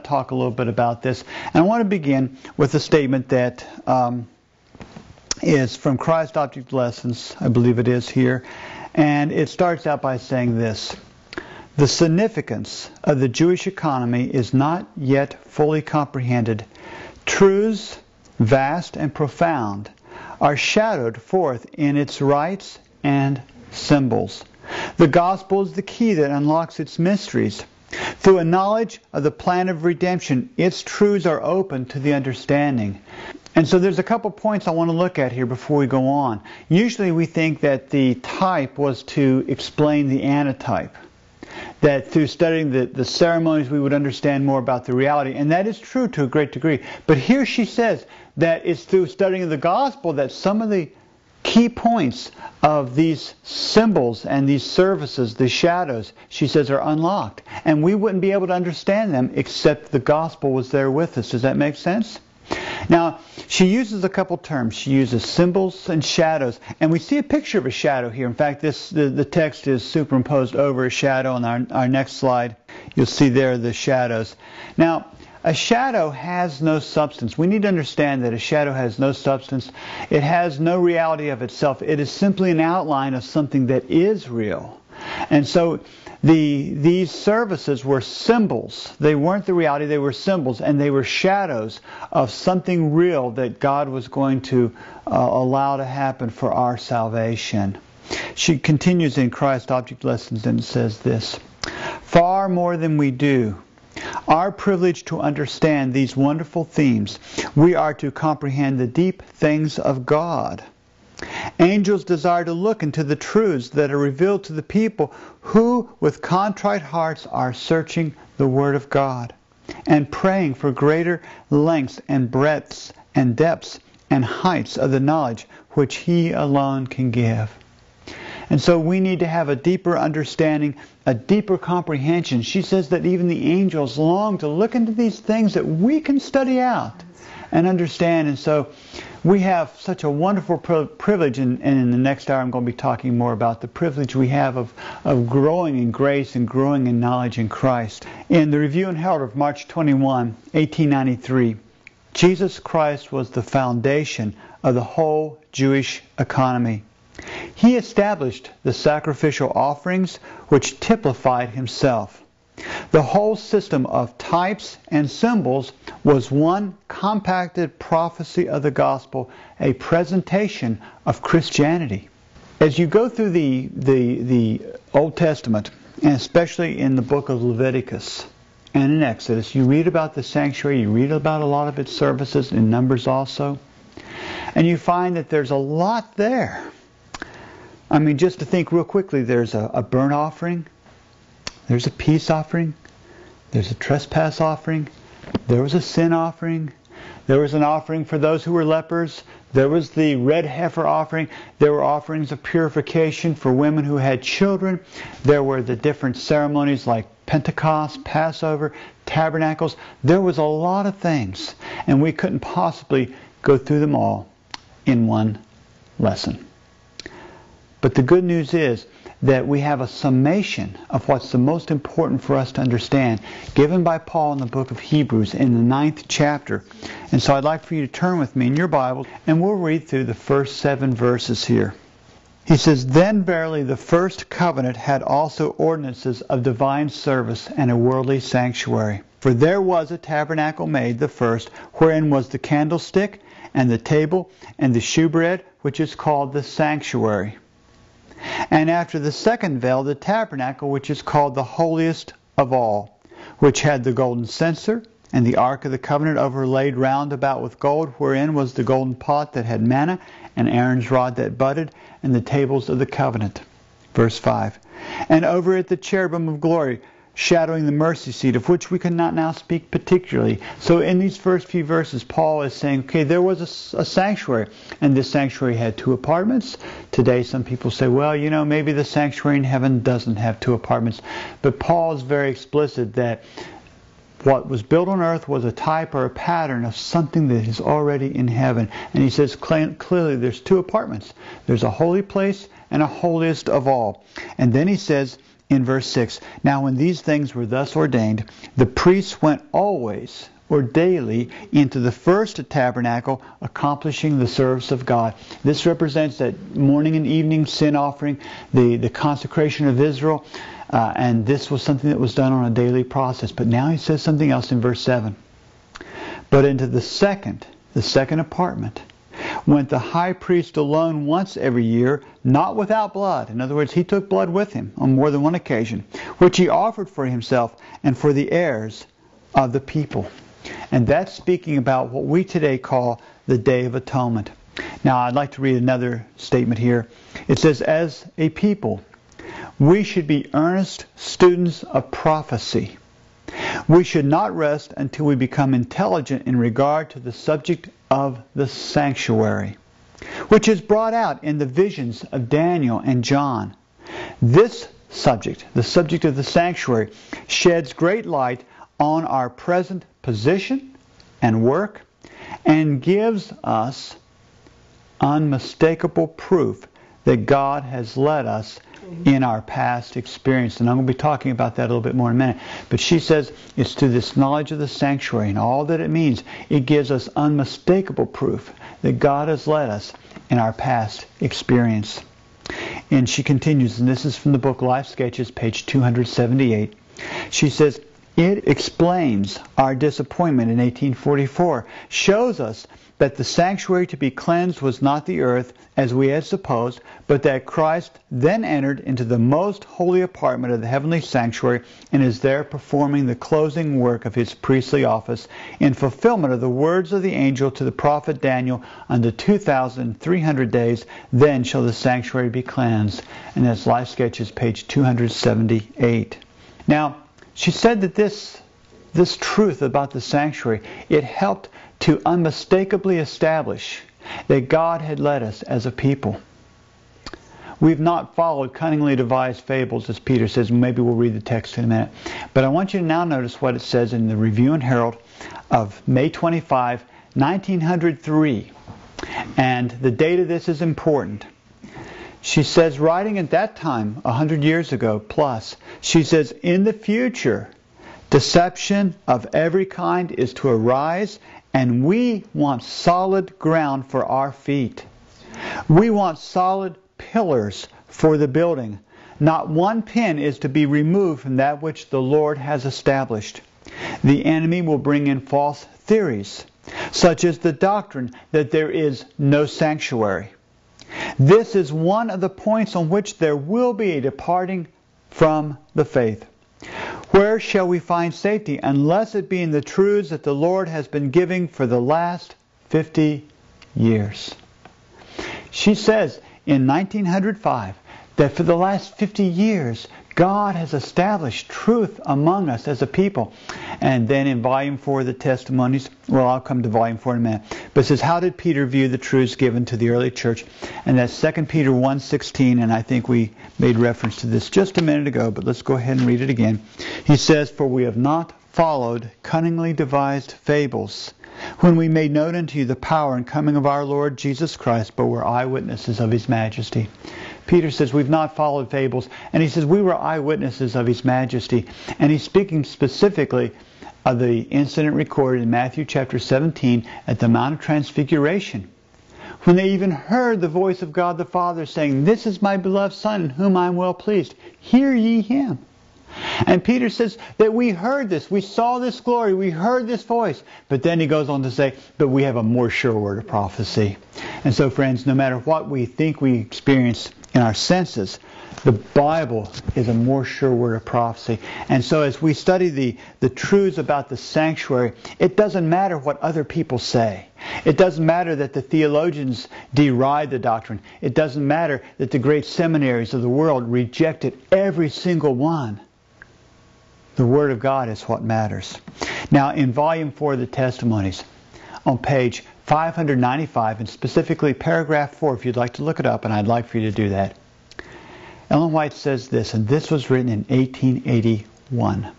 To talk a little bit about this, and I want to begin with a statement that um, is from Christ Object Lessons, I believe it is here, and it starts out by saying this. The significance of the Jewish economy is not yet fully comprehended. Truths, vast and profound, are shadowed forth in its rites and symbols. The gospel is the key that unlocks its mysteries. Through a knowledge of the plan of redemption, its truths are open to the understanding. And so there's a couple points I want to look at here before we go on. Usually we think that the type was to explain the antitype. That through studying the, the ceremonies we would understand more about the reality. And that is true to a great degree. But here she says that it's through studying the gospel that some of the key points of these symbols and these services, the shadows, she says, are unlocked. And we wouldn't be able to understand them except the gospel was there with us. Does that make sense? Now, she uses a couple terms. She uses symbols and shadows. And we see a picture of a shadow here. In fact, this the, the text is superimposed over a shadow. On our, our next slide, you'll see there the shadows. Now, a shadow has no substance. We need to understand that a shadow has no substance. It has no reality of itself. It is simply an outline of something that is real. And so the, these services were symbols. They weren't the reality, they were symbols, and they were shadows of something real that God was going to uh, allow to happen for our salvation. She continues in Christ Object Lessons and says this Far more than we do our privilege to understand these wonderful themes, we are to comprehend the deep things of God. Angels desire to look into the truths that are revealed to the people who, with contrite hearts, are searching the Word of God and praying for greater lengths and breadths and depths and heights of the knowledge which He alone can give. And so we need to have a deeper understanding, a deeper comprehension. She says that even the angels long to look into these things that we can study out and understand. And so we have such a wonderful privilege, and, in the next hour I'm going to be talking more about the privilege we have of, of growing in grace and growing in knowledge in Christ. In the Review and Herald of March 21, 1893, Jesus Christ was the foundation of the whole Jewish economy. He established the sacrificial offerings which typified himself. The whole system of types and symbols was one compacted prophecy of the gospel, a presentation of Christianity. As you go through the, the, the Old Testament, and especially in the book of Leviticus and in Exodus, you read about the sanctuary, you read about a lot of its services, in Numbers also, and you find that there's a lot there I mean, just to think real quickly, there's a, a burnt offering, there's a peace offering, there's a trespass offering, there was a sin offering, there was an offering for those who were lepers, there was the red heifer offering, there were offerings of purification for women who had children, there were the different ceremonies like Pentecost, Passover, tabernacles. There was a lot of things, and we couldn't possibly go through them all in one lesson. But the good news is that we have a summation of what's the most important for us to understand given by Paul in the book of Hebrews in the ninth chapter. And so I'd like for you to turn with me in your Bible and we'll read through the first seven verses here. He says, Then verily the first covenant had also ordinances of divine service and a worldly sanctuary. For there was a tabernacle made, the first, wherein was the candlestick, and the table, and the shewbread, which is called the sanctuary. And after the second veil, the tabernacle, which is called the holiest of all, which had the golden censer, and the ark of the covenant overlaid round about with gold, wherein was the golden pot that had manna, and Aaron's rod that budded, and the tables of the covenant. Verse 5. And over it the cherubim of glory, shadowing the mercy seat, of which we cannot now speak particularly. So in these first few verses, Paul is saying, okay, there was a, a, sanctuary, and this sanctuary had two apartments. Today, some people say, well, you know, maybe the sanctuary in heaven doesn't have two apartments. But Paul is very explicit that what was built on earth was a type or a pattern of something that is already in heaven. And he says clearly there's two apartments. There's a holy place and a holiest of all. And then he says, in verse 6. Now, when these things were thus ordained, the priests went always or daily into the first tabernacle, accomplishing the service of God. This represents that morning and evening sin offering, the, the consecration of Israel, uh, and this was something that was done on a daily process. But now he says something else in verse 7. But into the second, the second apartment, went the high priest alone once every year, not without blood. In other words, he took blood with him on more than one occasion, which he offered for himself and for the heirs of the people. And that's speaking about what we today call the Day of Atonement. Now, I'd like to read another statement here. It says, As a people, we should be earnest students of prophecy. We should not rest until we become intelligent in regard to the subject of the sanctuary, which is brought out in the visions of Daniel and John. This subject, the subject of the sanctuary, sheds great light on our present position and work and gives us unmistakable proof that God has led us in our past experience. And I'm going to be talking about that a little bit more in a minute. But she says it's to this knowledge of the sanctuary and all that it means. It gives us unmistakable proof that God has led us in our past experience. And she continues, and this is from the book Life Sketches, page 278. She says, it explains our disappointment in 1844, shows us that the sanctuary to be cleansed was not the earth, as we had supposed, but that Christ then entered into the most holy apartment of the heavenly sanctuary and is there performing the closing work of his priestly office in fulfillment of the words of the angel to the prophet Daniel unto 2,300 days, then shall the sanctuary be cleansed. And that's Life Sketches, page 278. Now, she said that this, this truth about the sanctuary, it helped to unmistakably establish that God had led us as a people. We've not followed cunningly devised fables, as Peter says. Maybe we'll read the text in a minute. But I want you to now notice what it says in the Review and Herald of May 25, 1903. And the date of this is important. She says, writing at that time, 100 years ago plus, she says, in the future, deception of every kind is to arise, and we want solid ground for our feet. We want solid pillars for the building. Not one pin is to be removed from that which the Lord has established. The enemy will bring in false theories, such as the doctrine that there is no sanctuary. This is one of the points on which there will be a departing from the faith. Where shall we find safety unless it be in the truths that the Lord has been giving for the last 50 years? She says in 1905 that for the last 50 years God has established truth among us as a people. And then in volume 4 of the testimonies, well, I'll come to volume 4 in a minute. But it says, how did Peter view the truths given to the early church? And that's 2 Peter 1.16, and I think we made reference to this just a minute ago, but let's go ahead and read it again. He says, For we have not followed cunningly devised fables when we made known unto you the power and coming of our Lord Jesus Christ, but were eyewitnesses of his majesty. Peter says, We've not followed fables. And he says, We were eyewitnesses of His majesty. And he's speaking specifically of the incident recorded in Matthew chapter 17 at the Mount of Transfiguration. When they even heard the voice of God the Father saying, This is my beloved Son in whom I am well pleased. Hear ye him. And Peter says that we heard this, we saw this glory, we heard this voice. But then he goes on to say, but we have a more sure word of prophecy. And so, friends, no matter what we think we experience in our senses, the Bible is a more sure word of prophecy. And so as we study the, the truths about the sanctuary, it doesn't matter what other people say. It doesn't matter that the theologians deride the doctrine. It doesn't matter that the great seminaries of the world reject it, every single one. The Word of God is what matters. Now, in Volume 4 of the Testimonies, on page 595, and specifically paragraph 4, if you'd like to look it up, and I'd like for you to do that. Ellen White says this, and this was written in 1881.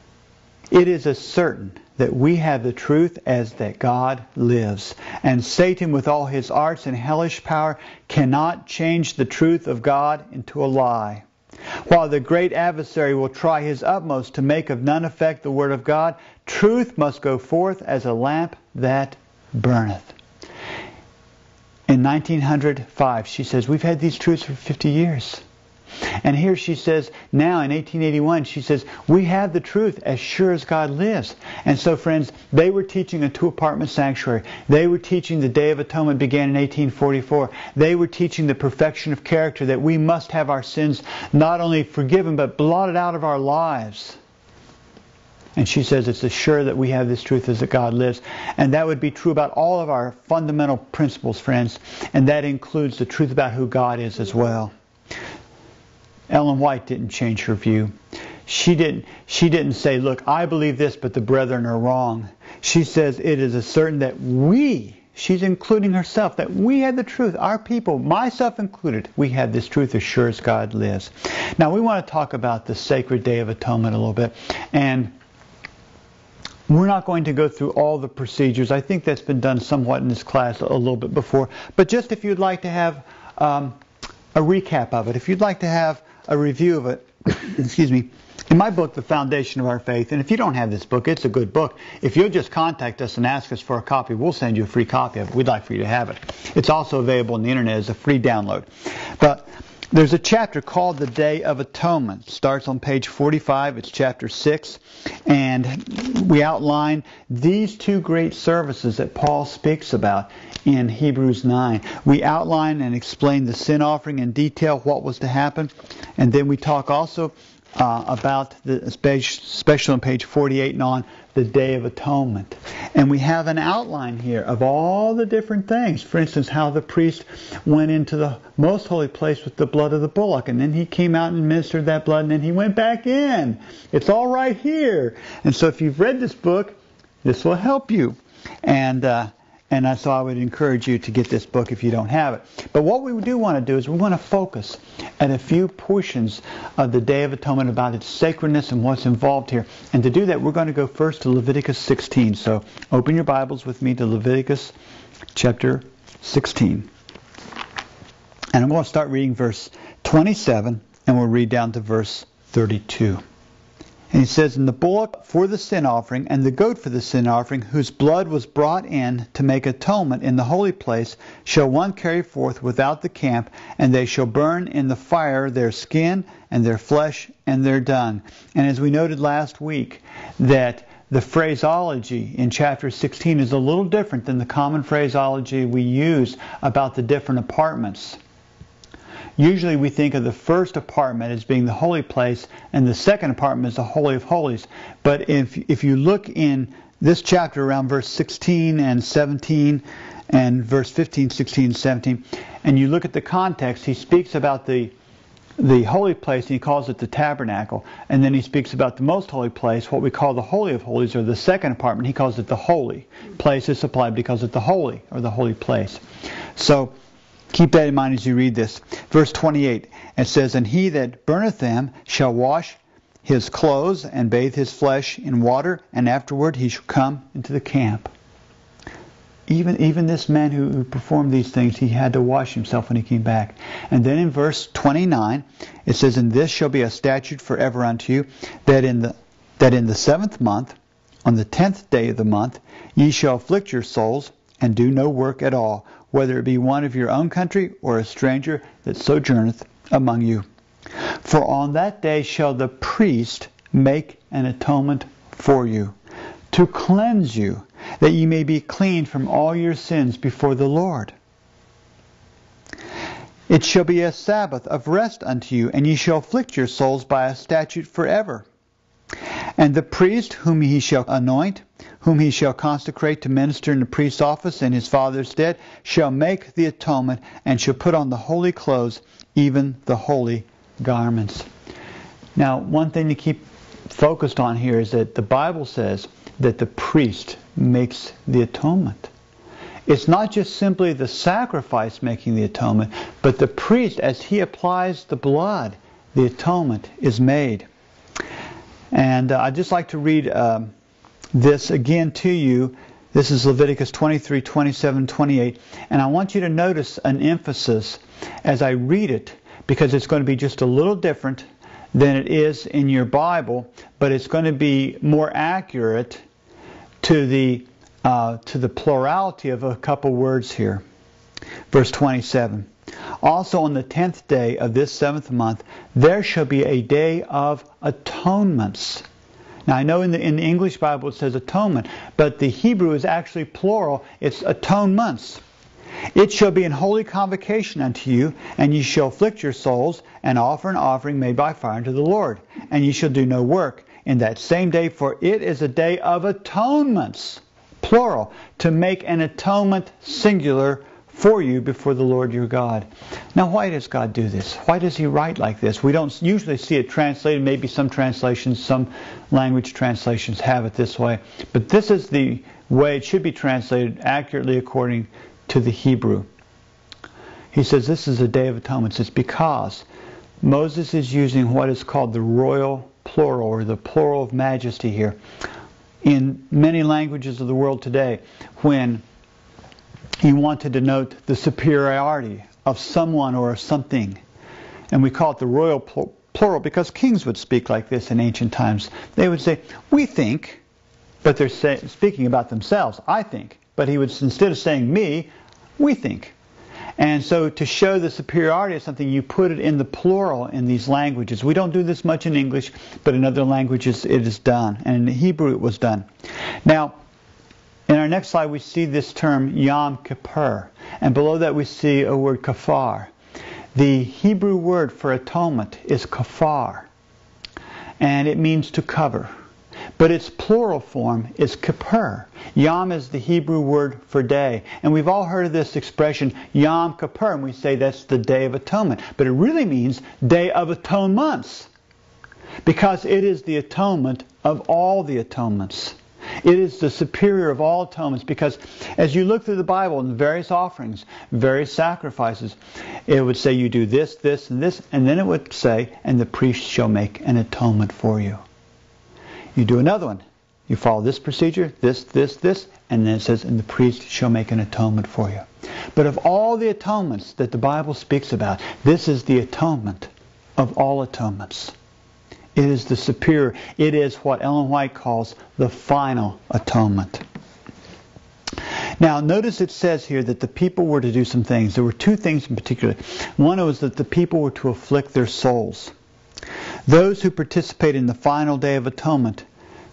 It is as certain that we have the truth as that God lives, and Satan, with all his arts and hellish power, cannot change the truth of God into a lie. While the great adversary will try his utmost to make of none effect the word of God, truth must go forth as a lamp that burneth. In 1905, she says, We've had these truths for 50 years. And here she says, now in 1881, she says, we have the truth as sure as God lives. And so, friends, they were teaching a two apartment sanctuary. They were teaching the Day of Atonement began in 1844. They were teaching the perfection of character, that we must have our sins not only forgiven, but blotted out of our lives. And she says it's as sure that we have this truth as that God lives. And that would be true about all of our fundamental principles, friends. And that includes the truth about who God is as well. Ellen White didn't change her view. She didn't, she didn't say, look, I believe this, but the brethren are wrong. She says it is a certain that we, she's including herself, that we have the truth. Our people, myself included, we have this truth as sure as God lives. Now, we want to talk about the sacred Day of Atonement a little bit. And we're not going to go through all the procedures. I think that's been done somewhat in this class a little bit before. But just if you'd like to have um, a recap of it, if you'd like to have a review of it, excuse me, in my book, The Foundation of Our Faith, and if you don't have this book, it's a good book. If you'll just contact us and ask us for a copy, we'll send you a free copy of it. We'd like for you to have it. It's also available on the internet as a free download. But there's a chapter called The Day of Atonement. It starts on page 45. It's chapter 6. And we outline these two great services that Paul speaks about in Hebrews 9. We outline and explain the sin offering in detail, what was to happen. And then we talk also uh, about the especially on page 48 and on the Day of Atonement. And we have an outline here of all the different things. For instance, how the priest went into the most holy place with the blood of the bullock, and then he came out and ministered that blood, and then he went back in. It's all right here. And so if you've read this book, this will help you. And uh, and so I would encourage you to get this book if you don't have it. But what we do want to do is we want to focus at a few portions of the Day of Atonement about its sacredness and what's involved here. And to do that, we're going to go first to Leviticus 16. So open your Bibles with me to Leviticus chapter 16. And I'm going to start reading verse 27, and we'll read down to verse 32. And he says, And the bullock for the sin offering, and the goat for the sin offering, whose blood was brought in to make atonement in the holy place, shall one carry forth without the camp, and they shall burn in the fire their skin, and their flesh, and their dung. And as we noted last week, that the phraseology in chapter 16 is a little different than the common phraseology we use about the different apartments. Usually we think of the first apartment as being the holy place and the second apartment as the Holy of Holies. But if, if you look in this chapter around verse 16 and 17 and verse 15, 16, 17, and you look at the context, he speaks about the the holy place, and he calls it the tabernacle. And then he speaks about the most holy place, what we call the Holy of Holies, or the second apartment. He calls it the holy place is supplied because it's the holy, or the holy place. So Keep that in mind as you read this. Verse 28, it says, And he that burneth them shall wash his clothes and bathe his flesh in water, and afterward he shall come into the camp. Even, even this man who, who performed these things, he had to wash himself when he came back. And then in verse 29, it says, And this shall be a statute forever unto you, that in the, that in the seventh month, on the tenth day of the month, ye shall afflict your souls, and do no work at all, whether it be one of your own country or a stranger that sojourneth among you. For on that day shall the priest make an atonement for you, to cleanse you, that ye may be clean from all your sins before the Lord. It shall be a Sabbath of rest unto you, and ye shall afflict your souls by a statute forever. And the priest whom he shall anoint, whom he shall consecrate to minister in the priest's office in his father's stead, shall make the atonement, and shall put on the holy clothes, even the holy garments. Now, one thing to keep focused on here is that the Bible says that the priest makes the atonement. It's not just simply the sacrifice making the atonement, but the priest, as he applies the blood, the atonement is made. And uh, I'd just like to read um, this again to you. This is Leviticus 23, 27, 28. And I want you to notice an emphasis as I read it because it's going to be just a little different than it is in your Bible, but it's going to be more accurate to the uh, to the plurality of a couple words here. Verse 27. Also on the tenth day of this seventh month, there shall be a day of atonements. Now I know in the in the English Bible it says atonement, but the Hebrew is actually plural. It's atonements. It shall be an holy convocation unto you, and ye shall afflict your souls, and offer an offering made by fire unto the Lord. And ye shall do no work in that same day, for it is a day of atonements, plural, to make an atonement singular for you before the Lord your God. Now, why does God do this? Why does He write like this? We don't usually see it translated. Maybe some translations, some language translations have it this way. But this is the way it should be translated accurately according to the Hebrew. He says this is a day of atonement. It's because Moses is using what is called the royal plural or the plural of majesty here. In many languages of the world today, when you want to denote the superiority of someone or something, and we call it the royal plural because kings would speak like this in ancient times. They would say, We think, but they're say, speaking about themselves. I think. But he would, instead of saying me, we think. And so to show the superiority of something, you put it in the plural in these languages. We don't do this much in English, but in other languages it is done. And in Hebrew it was done. Now, in our next slide we see this term Yom Kippur. And below that we see a word kafar. The Hebrew word for atonement is kafar. And it means to cover but its plural form is kippur. Yom is the Hebrew word for day. And we've all heard of this expression, Yom Kippur, and we say that's the Day of Atonement. But it really means Day of Atonements, because it is the atonement of all the atonements. It is the superior of all atonements because as you look through the Bible and various offerings, various sacrifices, it would say you do this, this, and this, and then it would say, and the priest shall make an atonement for you. You do another one. You follow this procedure, this, this, this, and then it says, and the priest shall make an atonement for you. But of all the atonements that the Bible speaks about, this is the atonement of all atonements. It is the superior. It is what Ellen White calls the final atonement. Now, notice it says here that the people were to do some things. There were two things in particular. One was that the people were to afflict their souls. Those who participate in the final day of atonement,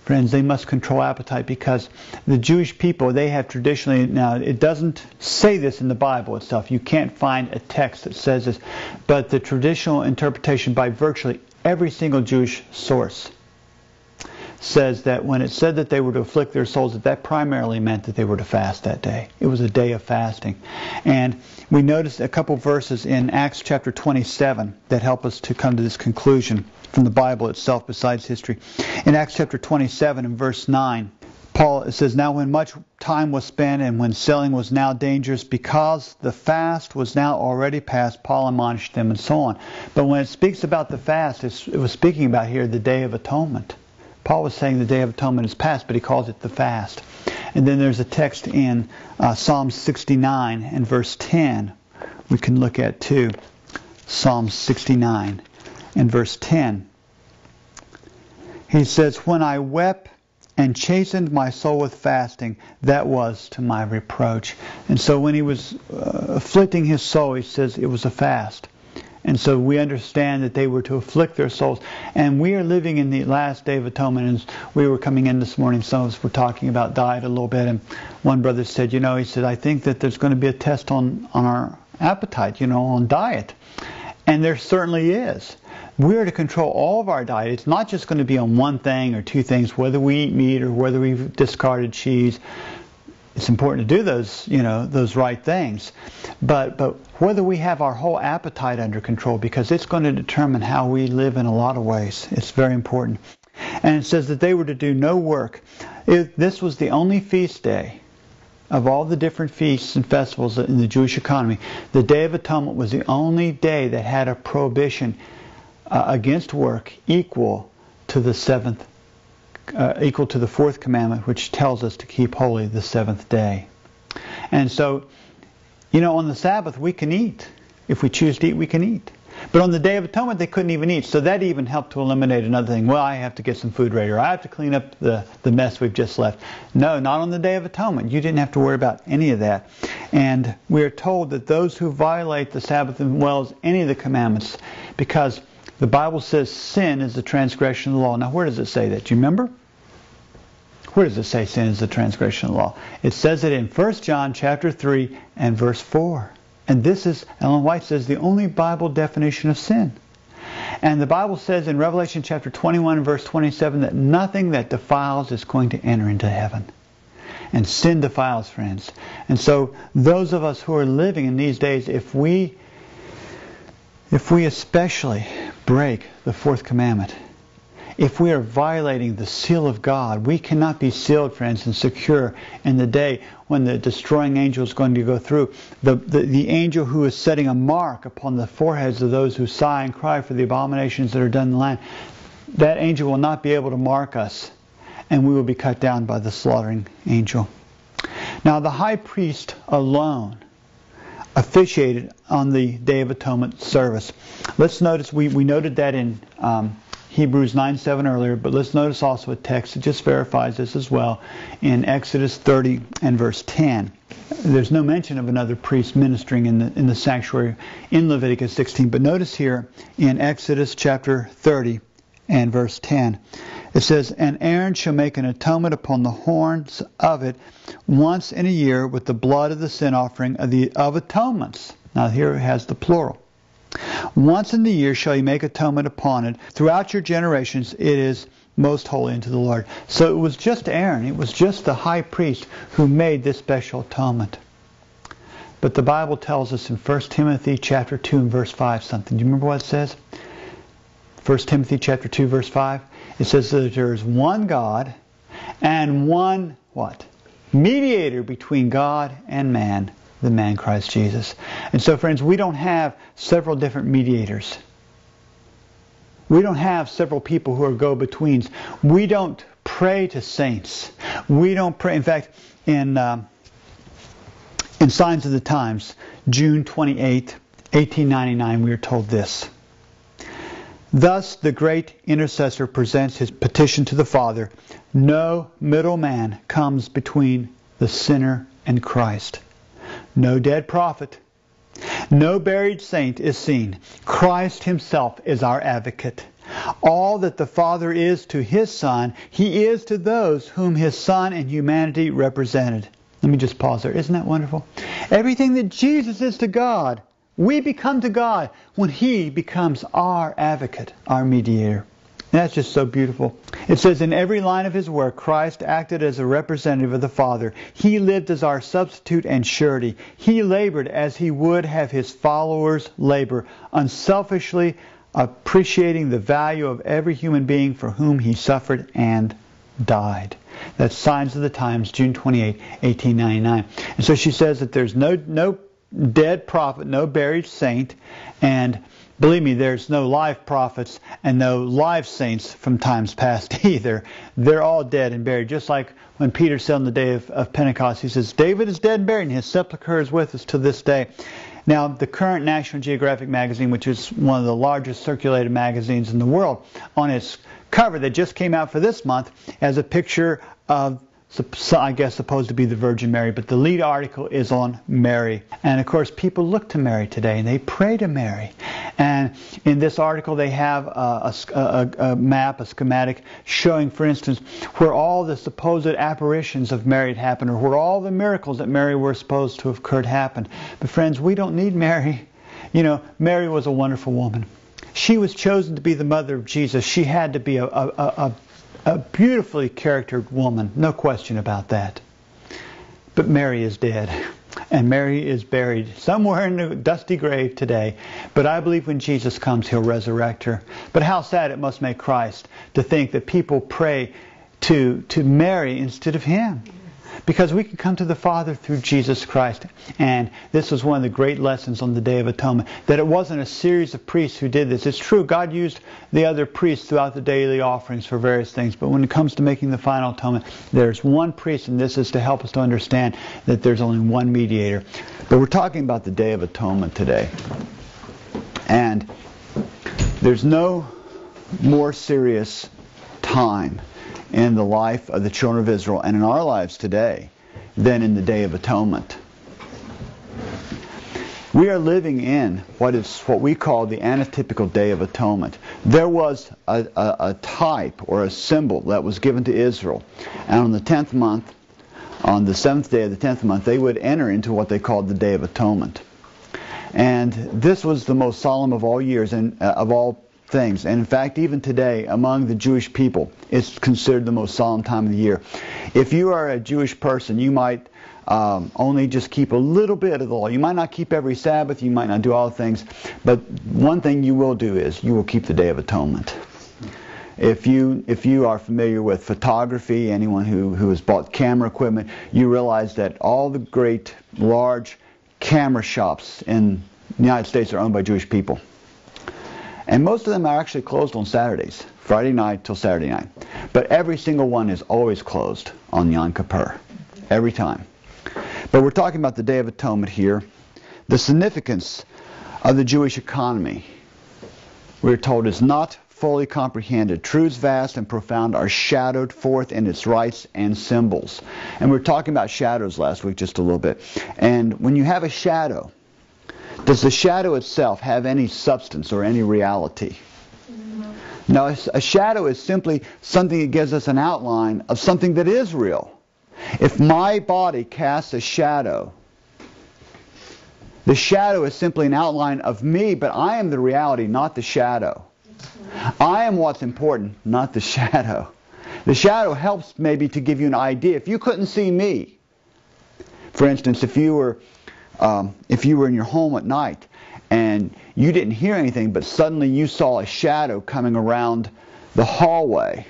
friends, they must control appetite because the Jewish people, they have traditionally, now it doesn't say this in the Bible itself. You can't find a text that says this, but the traditional interpretation by virtually every single Jewish source says that when it said that they were to afflict their souls, that that primarily meant that they were to fast that day. It was a day of fasting. And we noticed a couple verses in Acts chapter 27 that help us to come to this conclusion from the Bible itself besides history. In Acts chapter 27 and verse 9, Paul says, Now when much time was spent and when selling was now dangerous, because the fast was now already past, Paul admonished them and so on. But when it speaks about the fast, it was speaking about here the Day of Atonement. Paul was saying the Day of Atonement is past, but he calls it the fast. And then there's a text in uh, Psalm 69 and verse 10 we can look at too. Psalm 69 and verse 10. He says, When I wept and chastened my soul with fasting, that was to my reproach. And so when he was uh, afflicting his soul, he says it was a fast. And so we understand that they were to afflict their souls. And we are living in the last day of atonement. And we were coming in this morning, some of us were talking about diet a little bit. And one brother said, you know, he said, I think that there's going to be a test on, on our appetite, you know, on diet. And there certainly is. We are to control all of our diet. It's not just going to be on one thing or two things, whether we eat meat or whether we've discarded cheese it's important to do those, you know, those right things. But but whether we have our whole appetite under control, because it's going to determine how we live in a lot of ways. It's very important. And it says that they were to do no work. It, this was the only feast day of all the different feasts and festivals in the Jewish economy. The Day of Atonement was the only day that had a prohibition uh, against work equal to the seventh uh, equal to the fourth commandment, which tells us to keep holy the seventh day. And so, you know, on the Sabbath we can eat. If we choose to eat, we can eat. But on the Day of Atonement, they couldn't even eat. So that even helped to eliminate another thing. Well, I have to get some food ready, or I have to clean up the, the mess we've just left. No, not on the Day of Atonement. You didn't have to worry about any of that. And we are told that those who violate the Sabbath as well as any of the commandments, because the Bible says sin is the transgression of the law. Now, where does it say that? Do you remember? Where does it say sin is the transgression of the law? It says it in 1 John chapter 3 and verse 4. And this is, Ellen White says, the only Bible definition of sin. And the Bible says in Revelation chapter 21 verse 27 that nothing that defiles is going to enter into heaven. And sin defiles, friends. And so those of us who are living in these days, if we if we especially break the fourth commandment, if we are violating the seal of God, we cannot be sealed, friends, and secure in the day when the destroying angel is going to go through. The, the, the angel who is setting a mark upon the foreheads of those who sigh and cry for the abominations that are done in the land, that angel will not be able to mark us, and we will be cut down by the slaughtering angel. Now, the high priest alone officiated on the Day of Atonement service. Let's notice, we, we noted that in um, Hebrews 9 7 earlier, but let's notice also a text that just verifies this as well in Exodus 30 and verse 10. There's no mention of another priest ministering in the, in the sanctuary in Leviticus 16, but notice here in Exodus chapter 30 and verse 10. It says, And Aaron shall make an atonement upon the horns of it once in a year with the blood of the sin offering of, the, of atonements. Now here it has the plural. Once in the year shall you make atonement upon it. Throughout your generations it is most holy unto the Lord. So it was just Aaron, it was just the high priest who made this special atonement. But the Bible tells us in 1 Timothy chapter 2 and verse 5 something. Do you remember what it says? 1 Timothy chapter 2 verse 5. It says that there is one God and one what? Mediator between God and man, the man Christ Jesus. And so, friends, we don't have several different mediators. We don't have several people who are go-betweens. We don't pray to saints. We don't pray. In fact, in uh, in Signs of the Times, June 28, 1899, we are told this. Thus, the great intercessor presents his petition to the Father. No middleman comes between the sinner and Christ no dead prophet, no buried saint is seen. Christ himself is our advocate. All that the Father is to his Son, he is to those whom his Son and humanity represented. Let me just pause there. Isn't that wonderful? Everything that Jesus is to God, we become to God when he becomes our advocate, our mediator. That's just so beautiful. It says, In every line of his work, Christ acted as a representative of the Father. He lived as our substitute and surety. He labored as he would have his followers labor, unselfishly appreciating the value of every human being for whom he suffered and died. That's Signs of the Times, June 28, 1899. And so she says that there's no, no dead prophet, no buried saint, and Believe me, there's no live prophets and no live saints from times past either. They're all dead and buried. Just like when Peter said on the day of, of Pentecost, he says, David is dead and buried, and his sepulchre is with us to this day. Now, the current National Geographic magazine, which is one of the largest circulated magazines in the world, on its cover that just came out for this month, has a picture of I guess supposed to be the Virgin Mary, but the lead article is on Mary. And of course, people look to Mary today and they pray to Mary. And in this article, they have a, a, a, map, a schematic, showing, for instance, where all the supposed apparitions of Mary had happened, or where all the miracles that Mary were supposed to have occurred happened. But friends, we don't need Mary. You know, Mary was a wonderful woman. She was chosen to be the mother of Jesus. She had to be a, a, a a beautifully charactered woman, no question about that. But Mary is dead. And Mary is buried somewhere in a dusty grave today. But I believe when Jesus comes, he'll resurrect her. But how sad it must make Christ to think that people pray to, to Mary instead of him. Because we can come to the Father through Jesus Christ. And this was one of the great lessons on the Day of Atonement. That it wasn't a series of priests who did this. It's true, God used the other priests throughout the daily offerings for various things. But when it comes to making the final atonement, there's one priest, and this is to help us to understand that there's only one mediator. But we're talking about the Day of Atonement today. And there's no more serious time in the life of the children of Israel and in our lives today than in the Day of Atonement. We are living in what is what we call the antitypical Day of Atonement. There was a, a, a type or a symbol that was given to Israel, and on the tenth month, on the seventh day of the tenth month, they would enter into what they called the Day of Atonement. And this was the most solemn of all years and uh, of all things. And in fact, even today, among the Jewish people, it's considered the most solemn time of the year. If you are a Jewish person, you might um, only just keep a little bit of the law. You might not keep every Sabbath, you might not do all the things, but one thing you will do is you will keep the Day of Atonement. If you if you are familiar with photography, anyone who, who has bought camera equipment, you realize that all the great large camera shops in the United States are owned by Jewish people. And most of them are actually closed on Saturdays, Friday night till Saturday night. But every single one is always closed on Yom Kippur, every time. But we're talking about the Day of Atonement here. The significance of the Jewish economy, we're told, is not fully comprehended. Truths vast and profound are shadowed forth in its rites and symbols. And we were talking about shadows last week just a little bit. And when you have a shadow, does the shadow itself have any substance or any reality? Mm-hmm. No, a shadow is simply something that gives us an outline of something that is real. If my body casts a shadow, the shadow is simply an outline of me, but I am the reality, not the shadow. Mm-hmm. I am what's important, not the shadow. The shadow helps maybe to give you an idea. If you couldn't see me, for instance, if you were um, if you were in your home at night and you didn't hear anything, but suddenly you saw a shadow coming around the hallway,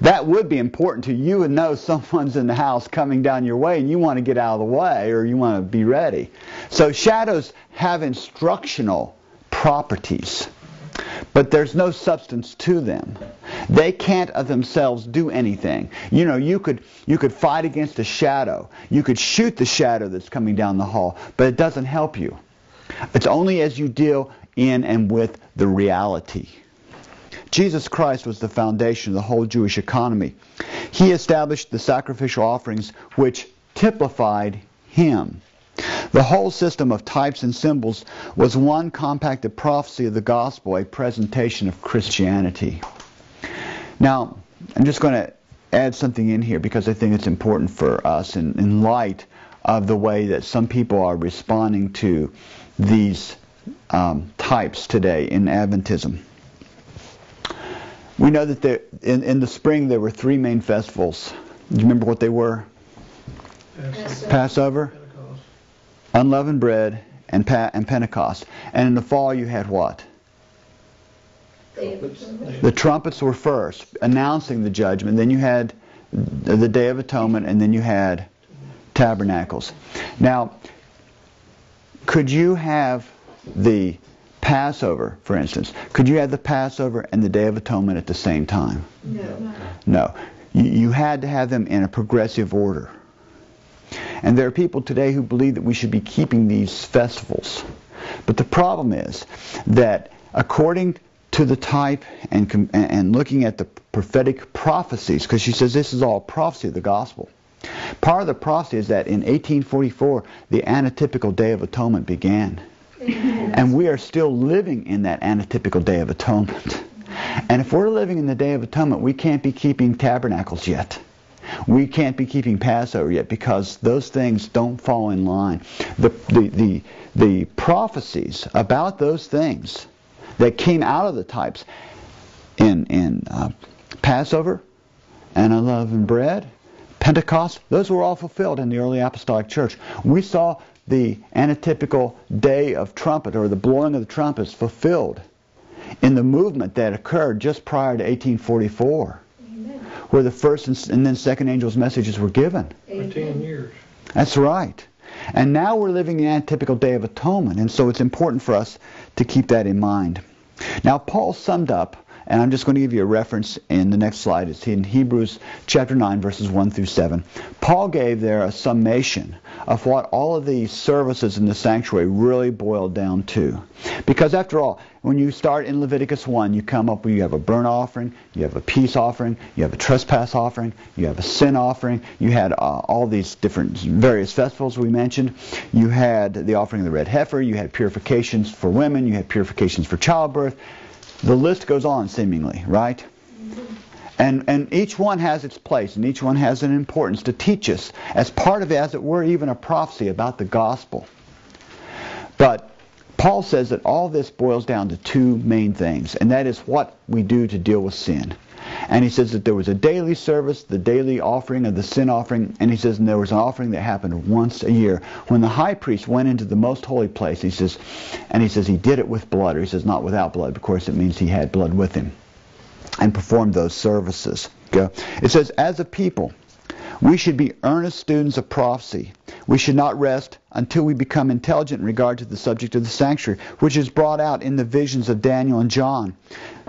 that would be important to you. You would know someone's in the house coming down your way and you want to get out of the way or you want to be ready. So shadows have instructional properties, but there's no substance to them. They can't of themselves do anything. You know, you could you could fight against a shadow. You could shoot the shadow that's coming down the hall, but it doesn't help you. It's only as you deal in and with the reality. Jesus Christ was the foundation of the whole Jewish economy. He established the sacrificial offerings which typified him. The whole system of types and symbols was one compacted prophecy of the gospel, a presentation of Christianity. Now, I'm just going to add something in here because I think it's important for us in, in light of the way that some people are responding to these um, types today in Adventism. We know that there, in, in the spring there were three main festivals. Do you remember what they were? Passover. Passover, unleavened bread, and, pa- and Pentecost. And in the fall you had what? Of The trumpets were first, announcing the judgment. Then you had the Day of Atonement, and then you had tabernacles. Now, could you have the Passover, for instance? Could you have the Passover and the Day of Atonement at the same time? No. No. You, you had to have them in a progressive order. And there are people today who believe that we should be keeping these festivals. But the problem is that according to the type and, and looking at the prophetic prophecies, because she says this is all prophecy of the gospel. Part of the prophecy is that in 1844, the antitypical Day of Atonement began. And we are still living in that antitypical Day of Atonement. And if we're living in the Day of Atonement, we can't be keeping tabernacles yet. We can't be keeping Passover yet because those things don't fall in line. The, the, the, the prophecies about those things that came out of the types in, in uh, Passover and unleavened bread, Pentecost, those were all fulfilled in the early apostolic church. We saw the antitypical day of trumpet or the blowing of the trumpets fulfilled in the movement that occurred just prior to 1844 Amen. Where the first and then second angel's messages were given. For 10 years. That's right. And now we're living the atypical day of atonement, and so it's important for us to keep that in mind. Now, Paul summed up and I'm just going to give you a reference in the next slide. It's in Hebrews chapter 9, verses 1 through 7. Paul gave there a summation of what all of these services in the sanctuary really boiled down to. Because after all, when you start in Leviticus 1, you come up with you have a burnt offering, you have a peace offering, you have a trespass offering, you have a sin offering, you had uh, all these different various festivals we mentioned, you had the offering of the red heifer, you had purifications for women, you had purifications for childbirth. The list goes on seemingly, right? Mm-hmm. And, and each one has its place, and each one has an importance to teach us as part of, as it were, even a prophecy about the gospel. But Paul says that all this boils down to two main things, and that is what we do to deal with sin. And he says that there was a daily service, the daily offering of the sin offering, and he says and there was an offering that happened once a year when the high priest went into the most holy place. He says, and he says he did it with blood, or he says not without blood. Of course, it means he had blood with him and performed those services. It says, as a people, we should be earnest students of prophecy. We should not rest until we become intelligent in regard to the subject of the sanctuary, which is brought out in the visions of Daniel and John.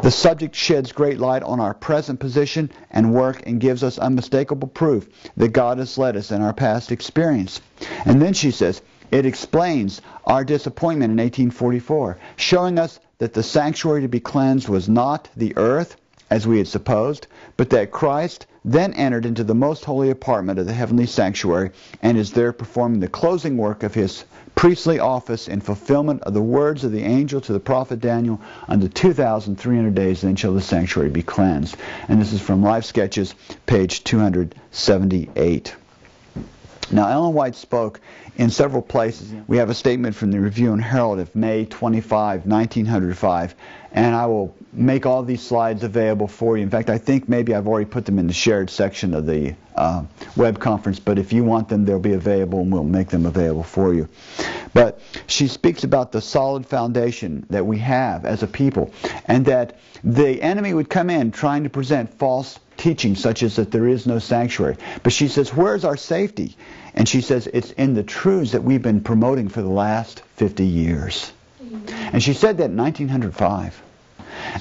The subject sheds great light on our present position and work and gives us unmistakable proof that God has led us in our past experience. And then she says, it explains our disappointment in 1844, showing us that the sanctuary to be cleansed was not the earth, as we had supposed, but that Christ then entered into the most holy apartment of the heavenly sanctuary and is there performing the closing work of his priestly office in fulfillment of the words of the angel to the prophet Daniel unto 2,300 days, then shall the sanctuary be cleansed. And this is from Life Sketches, page 278. Now, Ellen White spoke in several places. We have a statement from the Review and Herald of May 25, 1905, and I will make all these slides available for you. In fact, I think maybe I've already put them in the shared section of the uh, web conference, but if you want them, they'll be available and we'll make them available for you. But she speaks about the solid foundation that we have as a people and that the enemy would come in trying to present false teaching such as that there is no sanctuary. But she says, where's our safety? And she says, it's in the truths that we've been promoting for the last 50 years. And she said that in 1905.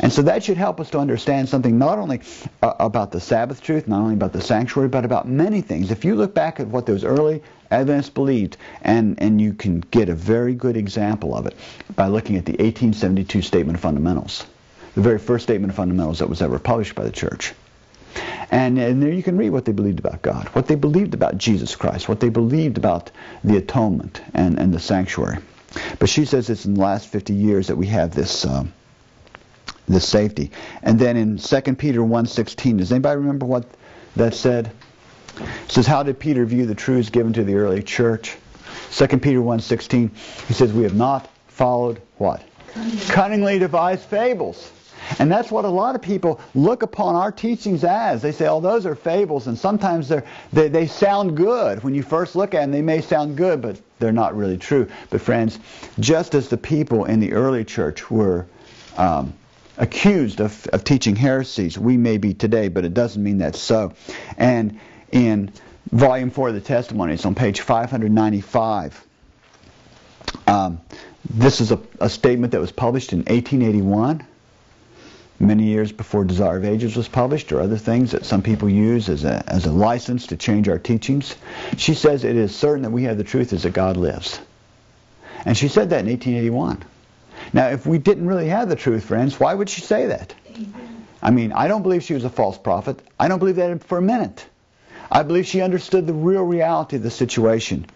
And so that should help us to understand something not only uh, about the Sabbath truth, not only about the sanctuary, but about many things. If you look back at what those early Adventists believed, and, and you can get a very good example of it by looking at the 1872 Statement of Fundamentals, the very first Statement of Fundamentals that was ever published by the church. And, and there you can read what they believed about God, what they believed about Jesus Christ, what they believed about the atonement and, and the sanctuary. But she says it's in the last 50 years that we have this um, this safety. And then in 2 Peter 1.16, does anybody remember what that said? It says, how did Peter view the truths given to the early church? 2 Peter 1.16, he says, we have not followed what? Cunningly. Cunningly devised fables. And that's what a lot of people look upon our teachings as. They say, oh, those are fables, and sometimes they, they sound good. When you first look at them, they may sound good, but they're not really true. But friends, just as the people in the early church were um, accused of, of teaching heresies. We may be today, but it doesn't mean that's so. And in volume 4 of the testimonies on page 595, um, this is a, a statement that was published in 1881 many years before Desire of Ages was published, or other things that some people use as a, as a license to change our teachings. She says it is certain that we have the truth is that God lives. And she said that in 1881. Now, if we didn't really have the truth, friends, why would she say that? I mean, I don't believe she was a false prophet. I don't believe that for a minute. I believe she understood the real reality of the situation,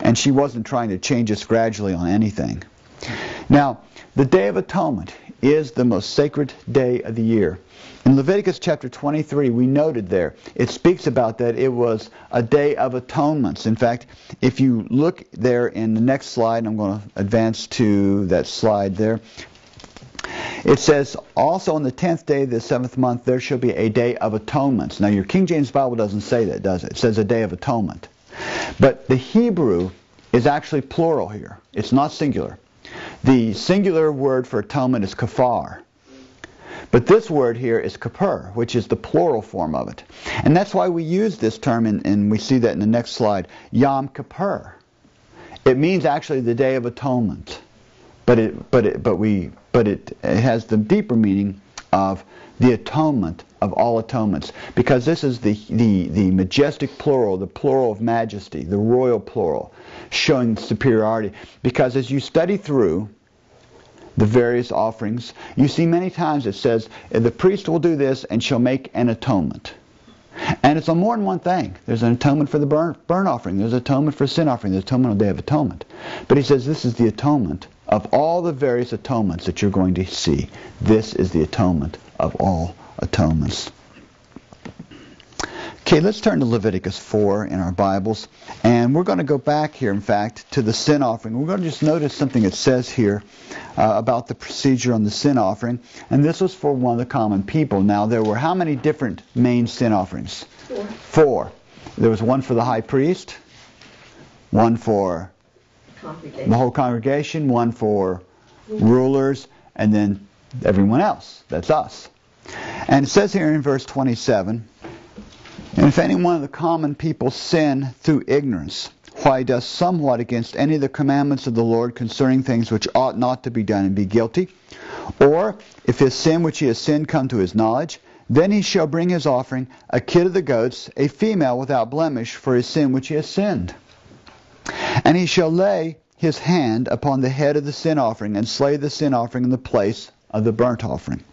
and she wasn't trying to change us gradually on anything. Now, the Day of Atonement is the most sacred day of the year. In Leviticus chapter 23, we noted there, it speaks about that it was a day of atonements. In fact, if you look there in the next slide, I'm going to advance to that slide there. It says, also on the tenth day of the seventh month, there shall be a day of atonements. Now, your King James Bible doesn't say that, does it? It says a day of atonement. But the Hebrew is actually plural here. It's not singular. The singular word for atonement is kafar. But this word here is kippur, which is the plural form of it. And that's why we use this term, and, and we see that in the next slide, Yom Kippur. It means actually the Day of Atonement. But it, but it, but we, but it, it has the deeper meaning of the atonement of all atonements. Because this is the, the, the majestic plural, the plural of majesty, the royal plural, showing superiority. Because as you study through the various offerings, you see many times it says, the priest will do this and shall make an atonement. And it's on more than one thing. There's an atonement for the burn, burn offering. There's an atonement for sin offering. There's atonement on the Day of Atonement. But he says this is the atonement of all the various atonements that you're going to see. This is the atonement of all atonements. Okay, let's turn to Leviticus 4 in our Bibles. And we're going to go back here, in fact, to the sin offering. We're going to just notice something it says here uh, about the procedure on the sin offering. And this was for one of the common people. Now, there were how many different main sin offerings? Four. Four. There was one for the high priest, one for Congregation. the whole congregation, one for rulers, and then everyone else. That's us. And it says here in verse 27, And if any one of the common people sin through ignorance, why does somewhat against any of the commandments of the Lord concerning things which ought not to be done and be guilty, or if his sin which he has sinned come to his knowledge, then he shall bring his offering, a kid of the goats, a female without blemish, for his sin which he has sinned. And he shall lay his hand upon the head of the sin offering, and slay the sin offering in the place of the burnt offering.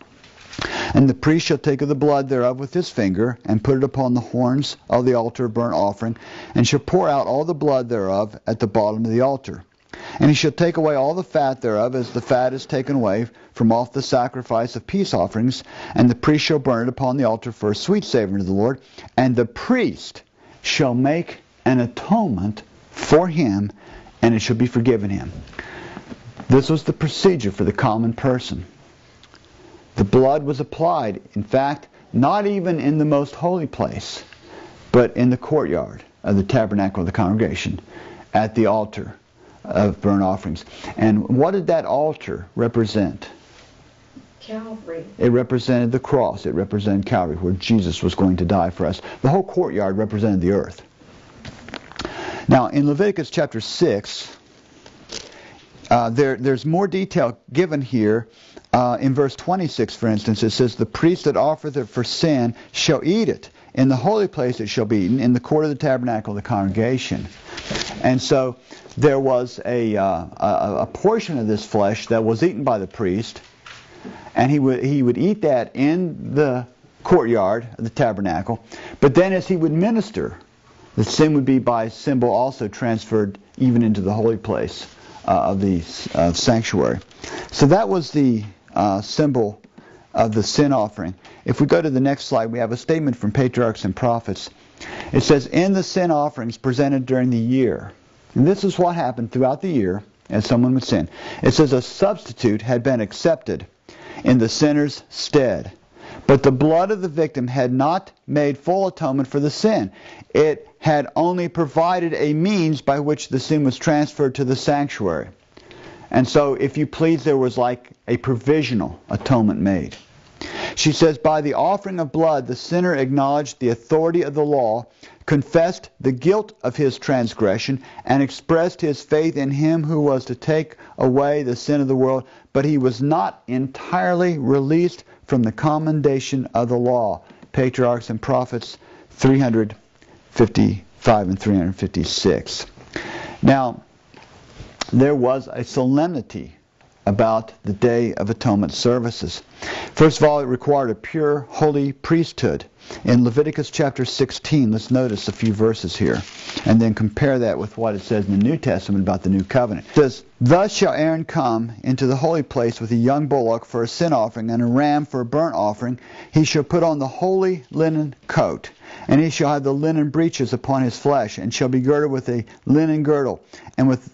And the priest shall take of the blood thereof with his finger, and put it upon the horns of the altar of burnt offering, and shall pour out all the blood thereof at the bottom of the altar. And he shall take away all the fat thereof, as the fat is taken away from off the sacrifice of peace offerings, and the priest shall burn it upon the altar for a sweet savor to the Lord. And the priest shall make an atonement for him, and it shall be forgiven him. This was the procedure for the common person. The blood was applied, in fact, not even in the most holy place, but in the courtyard of the tabernacle of the congregation, at the altar of burnt offerings. And what did that altar represent? Calvary. It represented the cross. It represented Calvary, where Jesus was going to die for us. The whole courtyard represented the earth. Now, in Leviticus chapter 6, uh, there, there's more detail given here. Uh, in verse 26, for instance, it says, The priest that offereth it for sin shall eat it. In the holy place it shall be eaten, in the court of the tabernacle of the congregation. And so there was a, uh, a, a portion of this flesh that was eaten by the priest, and he would, he would eat that in the courtyard of the tabernacle. But then as he would minister, the sin would be by symbol also transferred even into the holy place uh, of the uh, sanctuary. So that was the uh, symbol of the sin offering. If we go to the next slide, we have a statement from Patriarchs and Prophets. It says, In the sin offerings presented during the year, and this is what happened throughout the year as someone would sin. It says, A substitute had been accepted in the sinner's stead. But the blood of the victim had not made full atonement for the sin. It had only provided a means by which the sin was transferred to the sanctuary. And so, if you please, there was like a provisional atonement made. She says, By the offering of blood, the sinner acknowledged the authority of the law, confessed the guilt of his transgression, and expressed his faith in him who was to take away the sin of the world, but he was not entirely released from the commendation of the law. Patriarchs and Prophets 355 and 356. Now, there was a solemnity about the Day of Atonement services. First of all, it required a pure, holy priesthood. In Leviticus chapter 16, let's notice a few verses here, and then compare that with what it says in the New Testament about the New Covenant. It says, Thus shall Aaron come into the holy place with a young bullock for a sin offering and a ram for a burnt offering. He shall put on the holy linen coat, and he shall have the linen breeches upon his flesh, and shall be girded with a linen girdle, and with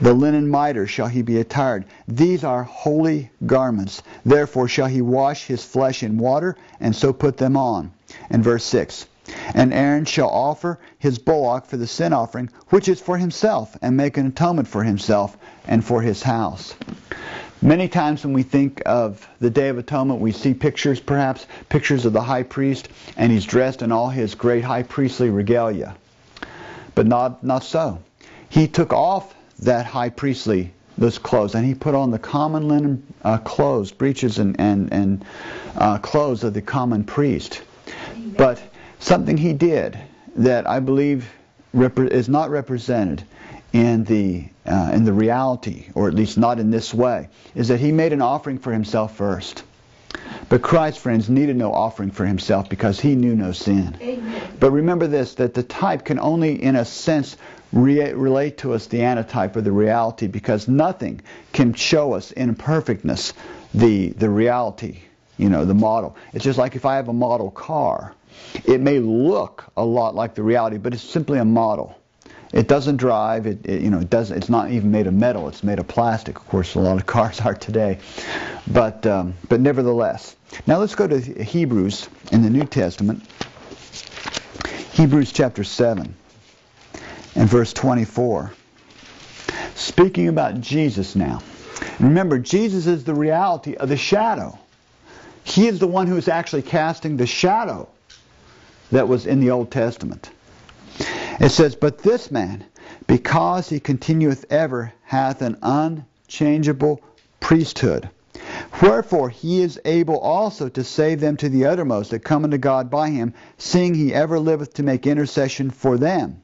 the linen mitre shall he be attired. These are holy garments. Therefore shall he wash his flesh in water, and so put them on. And verse 6. And Aaron shall offer his bullock for the sin offering, which is for himself, and make an atonement for himself and for his house. Many times when we think of the Day of Atonement, we see pictures, perhaps, pictures of the high priest, and he's dressed in all his great high priestly regalia. But not, not so. He took off that high priestly those clothes, and he put on the common linen uh, clothes, breeches and and and uh, clothes of the common priest. But something he did that I believe is not represented in the uh, in the reality, or at least not in this way, is that he made an offering for himself first. But Christ, friends, needed no offering for himself because he knew no sin. Amen. But remember this, that the type can only, in a sense, re- relate to us the antitype or the reality because nothing can show us in perfectness the, the reality, you know, the model. It's just like if I have a model car. It may look a lot like the reality, but it's simply a model. It doesn't drive. It, it, you know it doesn't. It's not even made of metal. It's made of plastic. Of course, a lot of cars are today, but um, but nevertheless. Now let's go to Hebrews in the New Testament. Hebrews chapter seven and verse 24. Speaking about Jesus now. Remember, Jesus is the reality of the shadow. He is the one who is actually casting the shadow that was in the Old Testament. It says, But this man, because he continueth ever, hath an unchangeable priesthood. Wherefore he is able also to save them to the uttermost that come unto God by him, seeing he ever liveth to make intercession for them.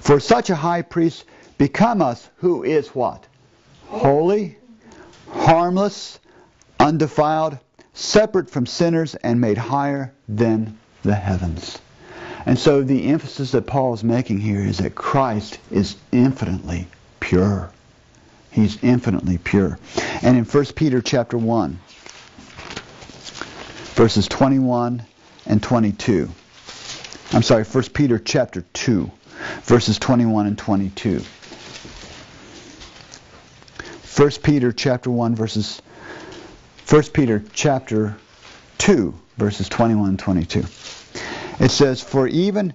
For such a high priest become us, who is what? Holy, harmless, undefiled, separate from sinners, and made higher than the heavens. And so the emphasis that Paul is making here is that Christ is infinitely pure. He's infinitely pure. And in 1 Peter chapter 1, verses 21 and 22. I'm sorry, 1 Peter chapter 2, verses 21 and 22. 1 Peter chapter 1 verses 1 Peter chapter 2 verses 21 and 22. It says, For even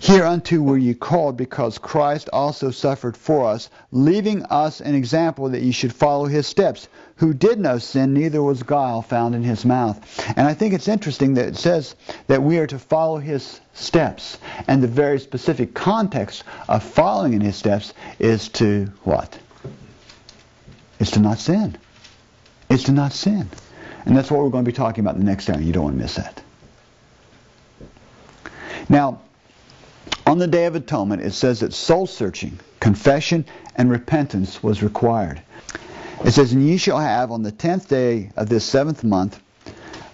hereunto were ye called, because Christ also suffered for us, leaving us an example that ye should follow his steps, who did no sin, neither was guile found in his mouth. And I think it's interesting that it says that we are to follow his steps. And the very specific context of following in his steps is to what? Is to not sin. Is to not sin. And that's what we're going to be talking about the next hour. You don't want to miss that. Now, on the Day of Atonement, it says that soul searching, confession, and repentance was required. It says, And ye shall have on the tenth day of this seventh month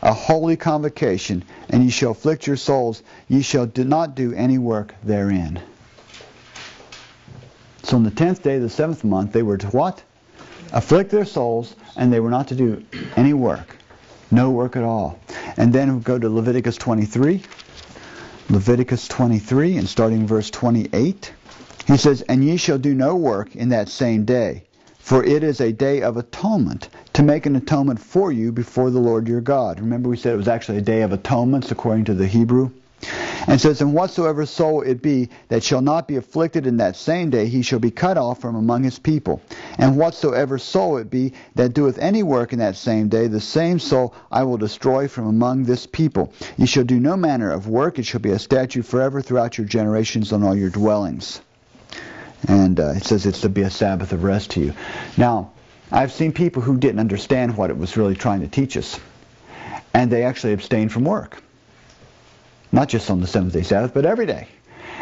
a holy convocation, and ye shall afflict your souls. Ye shall do not do any work therein. So on the tenth day of the seventh month, they were to what? Afflict their souls, and they were not to do any work. No work at all. And then we go to Leviticus 23. Leviticus 23 and starting verse 28. He says, And ye shall do no work in that same day, for it is a day of atonement, to make an atonement for you before the Lord your God. Remember we said it was actually a day of atonements according to the Hebrew? And says, And whatsoever soul it be that shall not be afflicted in that same day, he shall be cut off from among his people. And whatsoever soul it be that doeth any work in that same day, the same soul I will destroy from among this people. Ye shall do no manner of work, it shall be a statute forever throughout your generations on all your dwellings. And uh, it says it's to be a Sabbath of rest to you. Now, I've seen people who didn't understand what it was really trying to teach us. And they actually abstained from work. Not just on the seventh day Sabbath, but every day.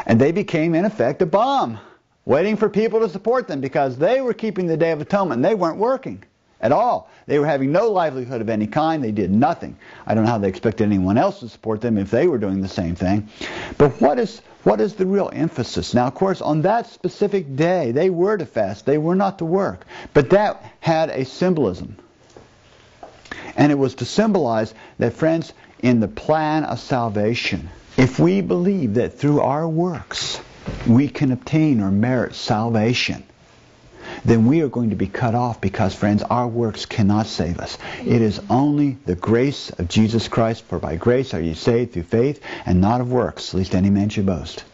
And they became, in effect, a bomb, waiting for people to support them because they were keeping the Day of Atonement they weren't working at all. They were having no livelihood of any kind. They did nothing. I don't know how they expected anyone else to support them if they were doing the same thing. But what is what is the real emphasis? Now, of course, on that specific day, they were to fast. They were not to work. But that had a symbolism. And it was to symbolize that, friends, in the plan of salvation. If we believe that through our works we can obtain or merit salvation, then we are going to be cut off because, friends, our works cannot save us. It is only the grace of Jesus Christ, for by grace are ye saved through faith, and not of works, lest any man should boast.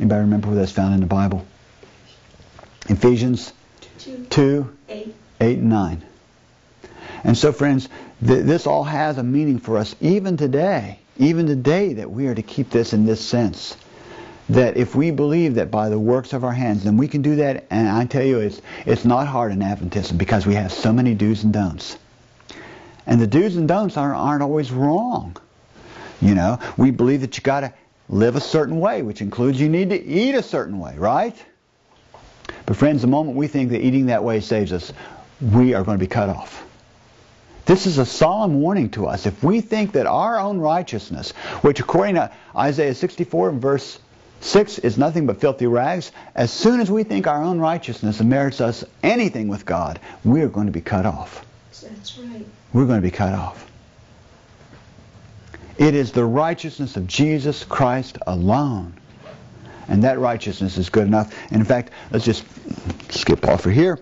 Anybody remember where that's found in the Bible? Ephesians 2, 2 8. 8 and 9. And so, friends, th- this all has a meaning for us even today, even today that we are to keep this in this sense. that if we believe that by the works of our hands, then we can do that. And I tell you, it's, it's not hard in Adventism because we have so many do's and don'ts. And the do's and don'ts aren't, aren't always wrong. You know, we believe that you got to live a certain way, which includes you need to eat a certain way, right? But friends, the moment we think that eating that way saves us, we are going to be cut off. This is a solemn warning to us. If we think that our own righteousness, which according to Isaiah 64 verse 6 is nothing but filthy rags, as soon as we think our own righteousness merits us anything with God, we are going to be cut off. That's right. We're going to be cut off. It is the righteousness of Jesus Christ alone. And that righteousness is good enough. And in fact, let's just skip off for here.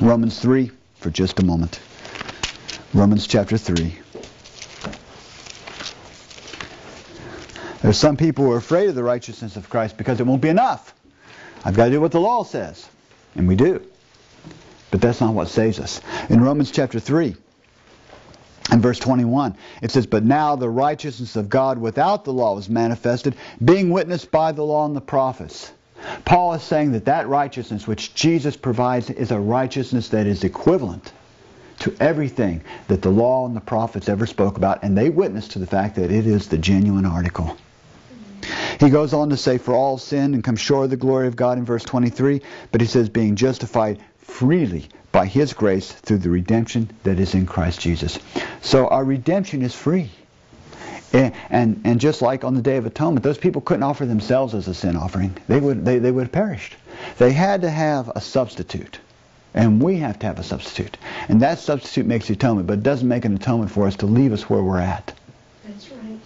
Romans 3 for just a moment. Romans chapter 3. There's some people who are afraid of the righteousness of Christ because it won't be enough. I've got to do what the law says. And we do. But that's not what saves us. In Romans chapter 3, and verse 21, it says, But now the righteousness of God without the law is manifested, being witnessed by the law and the prophets. Paul is saying that that righteousness which Jesus provides is a righteousness that is equivalent to everything that the law and the prophets ever spoke about, and they witness to the fact that it is the genuine article. He goes on to say, For all sin and come short of the glory of God in verse 23, but he says, being justified freely by his grace through the redemption that is in Christ Jesus. So our redemption is free. And, and, and just like on the Day of Atonement, those people couldn't offer themselves as a sin offering. They would, they, they would have perished. They had to have a substitute. And we have to have a substitute. And that substitute makes the atonement, but it doesn't make an atonement for us to leave us where we're at. That's right.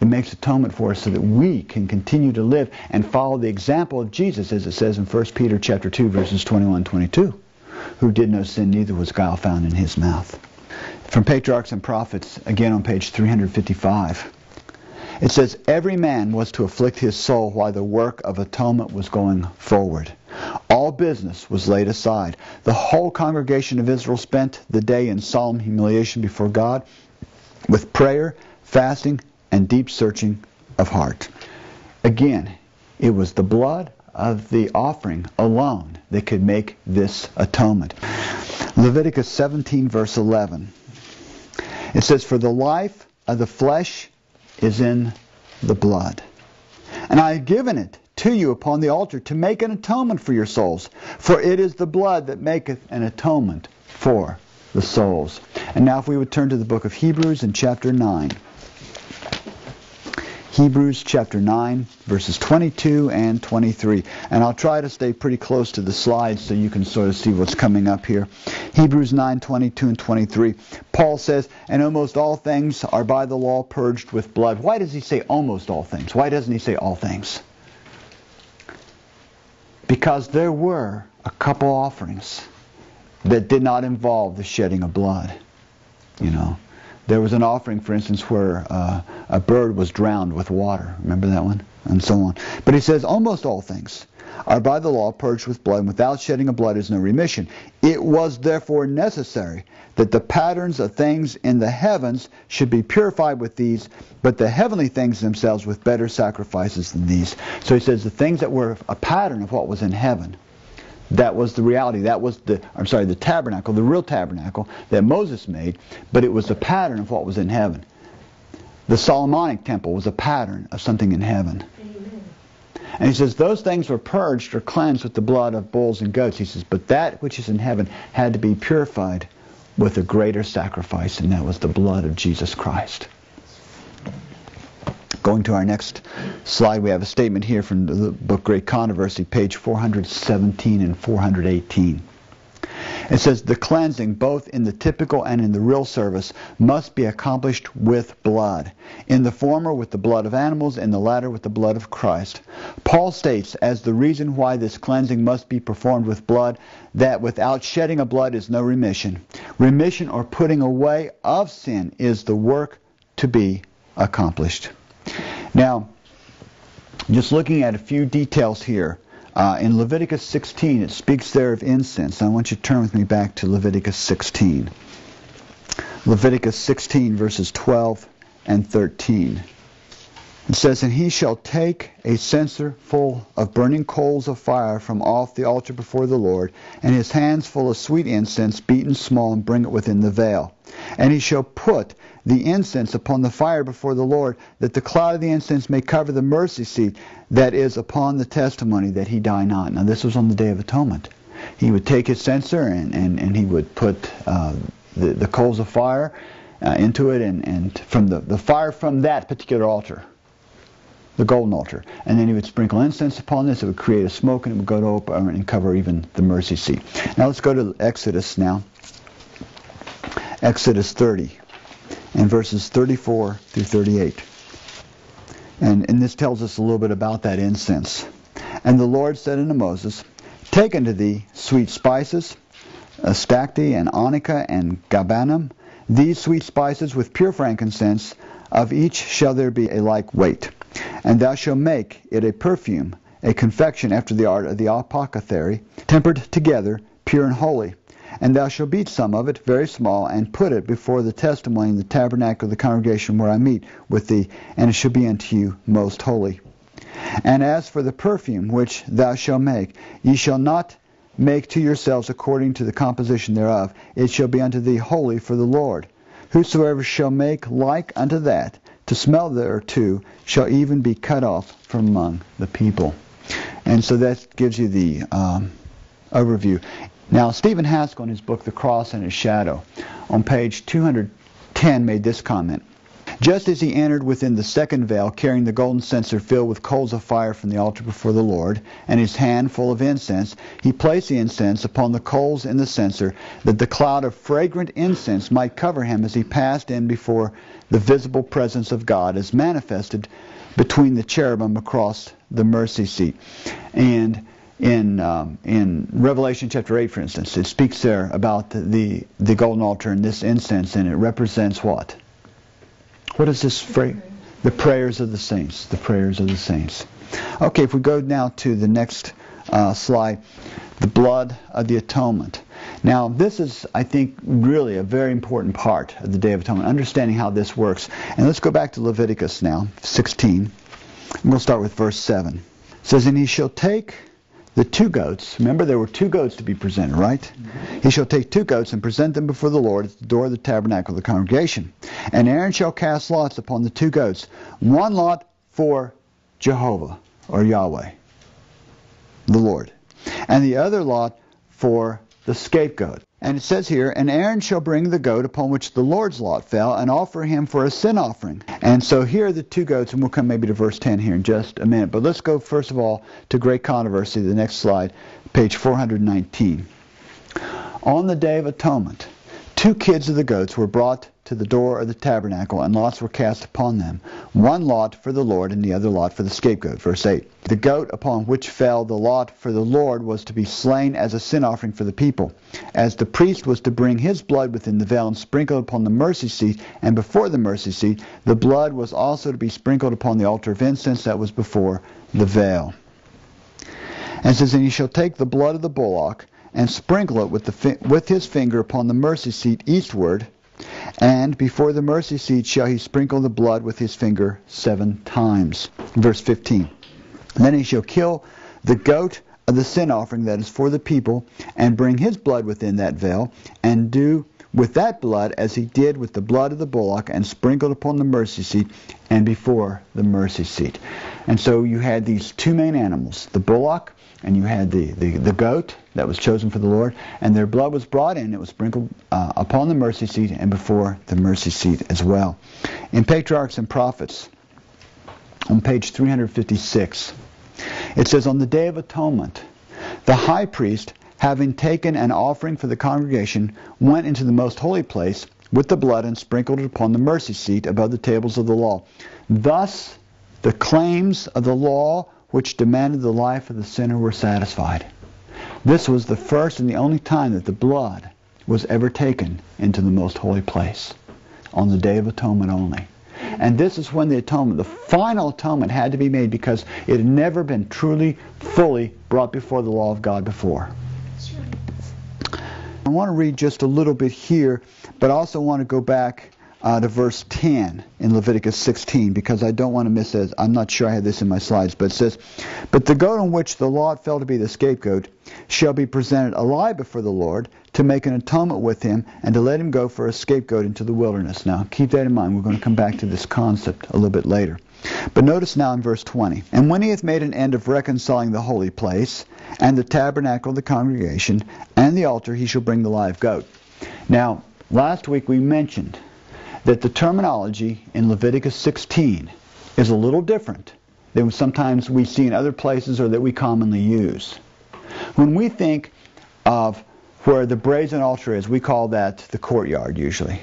It makes atonement for us so that we can continue to live and follow the example of Jesus, as it says in 1 Peter chapter 2, verses 21 22, who did no sin, neither was guile found in his mouth. From Patriarchs and Prophets, again on page 355. It says, Every man was to afflict his soul while the work of atonement was going forward. All business was laid aside. The whole congregation of Israel spent the day in solemn humiliation before God with prayer, fasting, and deep searching of heart. Again, it was the blood of the offering alone that could make this atonement. Leviticus 17, verse 11. It says, For the life of the flesh is in the blood. And I have given it to you upon the altar to make an atonement for your souls. For it is the blood that maketh an atonement for the souls. And now if we would turn to the book of Hebrews in chapter 9. Hebrews chapter 9, verses 22 and 23. And I'll try to stay pretty close to the slides so you can sort of see what's coming up here. Hebrews 9, 22 and 23. Paul says, And almost all things are by the law purged with blood. Why does he say almost all things? Why doesn't he say all things? Because there were a couple offerings that did not involve the shedding of blood. You know, there was an offering, for instance, where uh, a bird was drowned with water. Remember that one? And so on. But he says, almost all things are by the law purged with blood, and without shedding of blood is no remission. It was therefore necessary that the patterns of things in the heavens should be purified with these, but the heavenly things themselves with better sacrifices than these. So he says the things that were a pattern of what was in heaven that was the reality. That was the, I'm sorry, the tabernacle, the real tabernacle that Moses made, but it was the pattern of what was in heaven. The Solomonic temple was a pattern of something in heaven. And he says those things were purged or cleansed with the blood of bulls and goats. He says, but that which is in heaven had to be purified with a greater sacrifice, and that was the blood of Jesus Christ. Going to our next slide, we have a statement here from the book Great Controversy, page 417 and 418. It says, The cleansing, both in the typical and in the real service, must be accomplished with blood. In the former, with the blood of animals, in the latter, with the blood of Christ. Paul states, as the reason why this cleansing must be performed with blood, that without shedding of blood is no remission. Remission or putting away of sin is the work to be accomplished. Now, just looking at a few details here. Uh, in Leviticus 16, it speaks there of incense. I want you to turn with me back to Leviticus 16. Leviticus 16, verses 12 and 13. It says, And he shall take a censer full of burning coals of fire from off the altar before the Lord, and his hands full of sweet incense, beaten small, and bring it within the veil. And he shall put the incense upon the fire before the Lord, that the cloud of the incense may cover the mercy seat that is upon the testimony that he die not. Now this was on the Day of Atonement. He would take his censer and, and, and he would put uh, the, the coals of fire uh, into it and, and from the, the fire from that particular altar the golden altar. And then he would sprinkle incense upon this. It would create a smoke and it would go to open and cover even the mercy seat. Now let's go to Exodus now. Exodus 30 and verses 34 through 38. And, and this tells us a little bit about that incense. And the Lord said unto Moses, Take unto thee sweet spices, stacte and onycha and galbanum, these sweet spices with pure frankincense, of each shall there be a like weight. And thou shalt make it a perfume, a confection after the art of the apothecary, tempered together, pure and holy. And thou shalt beat some of it, very small, and put it before the testimony in the tabernacle of the congregation where I meet with thee, and it shall be unto you most holy. And as for the perfume which thou shalt make, ye shall not make to yourselves according to the composition thereof. It shall be unto thee holy for the Lord. Whosoever shall make like unto that, to smell thereto, shall even be cut off from among the people. And so that gives you the um, overview. Now, Stephen Haskell, in his book, The Cross and Its Shadow, on page 210, made this comment. Just as he entered within the second veil, carrying the golden censer filled with coals of fire from the altar before the Lord, and his hand full of incense, he placed the incense upon the coals in the censer, that the cloud of fragrant incense might cover him as he passed in before the visible presence of God, is manifested between the cherubim across the mercy seat. And in um, in Revelation chapter 8, for instance, it speaks there about the, the, golden altar and this incense, and it represents what? What is this phrase? The prayers of the saints. The prayers of the saints. Okay, if we go now to the next uh, slide, the blood of the atonement. Now, this is, I think, really a very important part of the Day of Atonement, understanding how this works. And let's go back to Leviticus now, 16. And we'll start with verse 7. It says, And he shall take the two goats. Remember, there were two goats to be presented, right? Mm-hmm. He shall take two goats and present them before the Lord at the door of the tabernacle of the congregation. And Aaron shall cast lots upon the two goats, one lot for Jehovah, or Yahweh, the Lord, and the other lot for the scapegoat. And it says here, And Aaron shall bring the goat upon which the Lord's lot fell, and offer him for a sin offering. And so here are the two goats, and we'll come maybe to verse 10 here in just a minute. But let's go first of all to great controversy, the next slide, page 419. On the Day of Atonement, two kids of the goats were brought to the door of the tabernacle, and lots were cast upon them, one lot for the Lord and the other lot for the scapegoat. Verse 8. The goat upon which fell the lot for the Lord was to be slain as a sin offering for the people, as the priest was to bring his blood within the veil and sprinkle upon the mercy seat, and before the mercy seat, the blood was also to be sprinkled upon the altar of incense that was before the veil. And says, And he shall take the blood of the bullock, and sprinkle it with, the, with his finger upon the mercy seat eastward, and before the mercy seat shall he sprinkle the blood with his finger seven times. Verse 15. Then he shall kill the goat of the sin offering that is for the people, and bring his blood within that veil, and do with that blood as he did with the blood of the bullock, and sprinkled upon the mercy seat and before the mercy seat. And so you had these two main animals, the bullock and you had the, the, the goat that was chosen for the Lord, and their blood was brought in. It was sprinkled uh, upon the mercy seat and before the mercy seat as well. In Patriarchs and Prophets, on page 356, it says, On the Day of Atonement, the high priest, having taken an offering for the congregation, went into the most holy place with the blood and sprinkled it upon the mercy seat above the tables of the law. Thus, the claims of the law which demanded the life of the sinner were satisfied. This was the first and the only time that the blood was ever taken into the most holy place, on the Day of Atonement only. And this is when the atonement, the final atonement, had to be made because it had never been truly, fully brought before the law of God before. I want to read just a little bit here, but I also want to go back uh, to verse 10 in Leviticus 16 because I don't want to miss it. I'm not sure I have this in my slides, but it says, But the goat on which the Lord fell to be the scapegoat shall be presented alive before the Lord to make an atonement with him and to let him go for a scapegoat into the wilderness. Now, keep that in mind. We're going to come back to this concept a little bit later. But notice now in verse 20. And when he hath made an end of reconciling the holy place, and the tabernacle of the congregation, and the altar, he shall bring the live goat. Now, last week we mentioned that the terminology in Leviticus 16 is a little different than sometimes we see in other places or that we commonly use. When we think of where the brazen altar is, we call that the courtyard usually.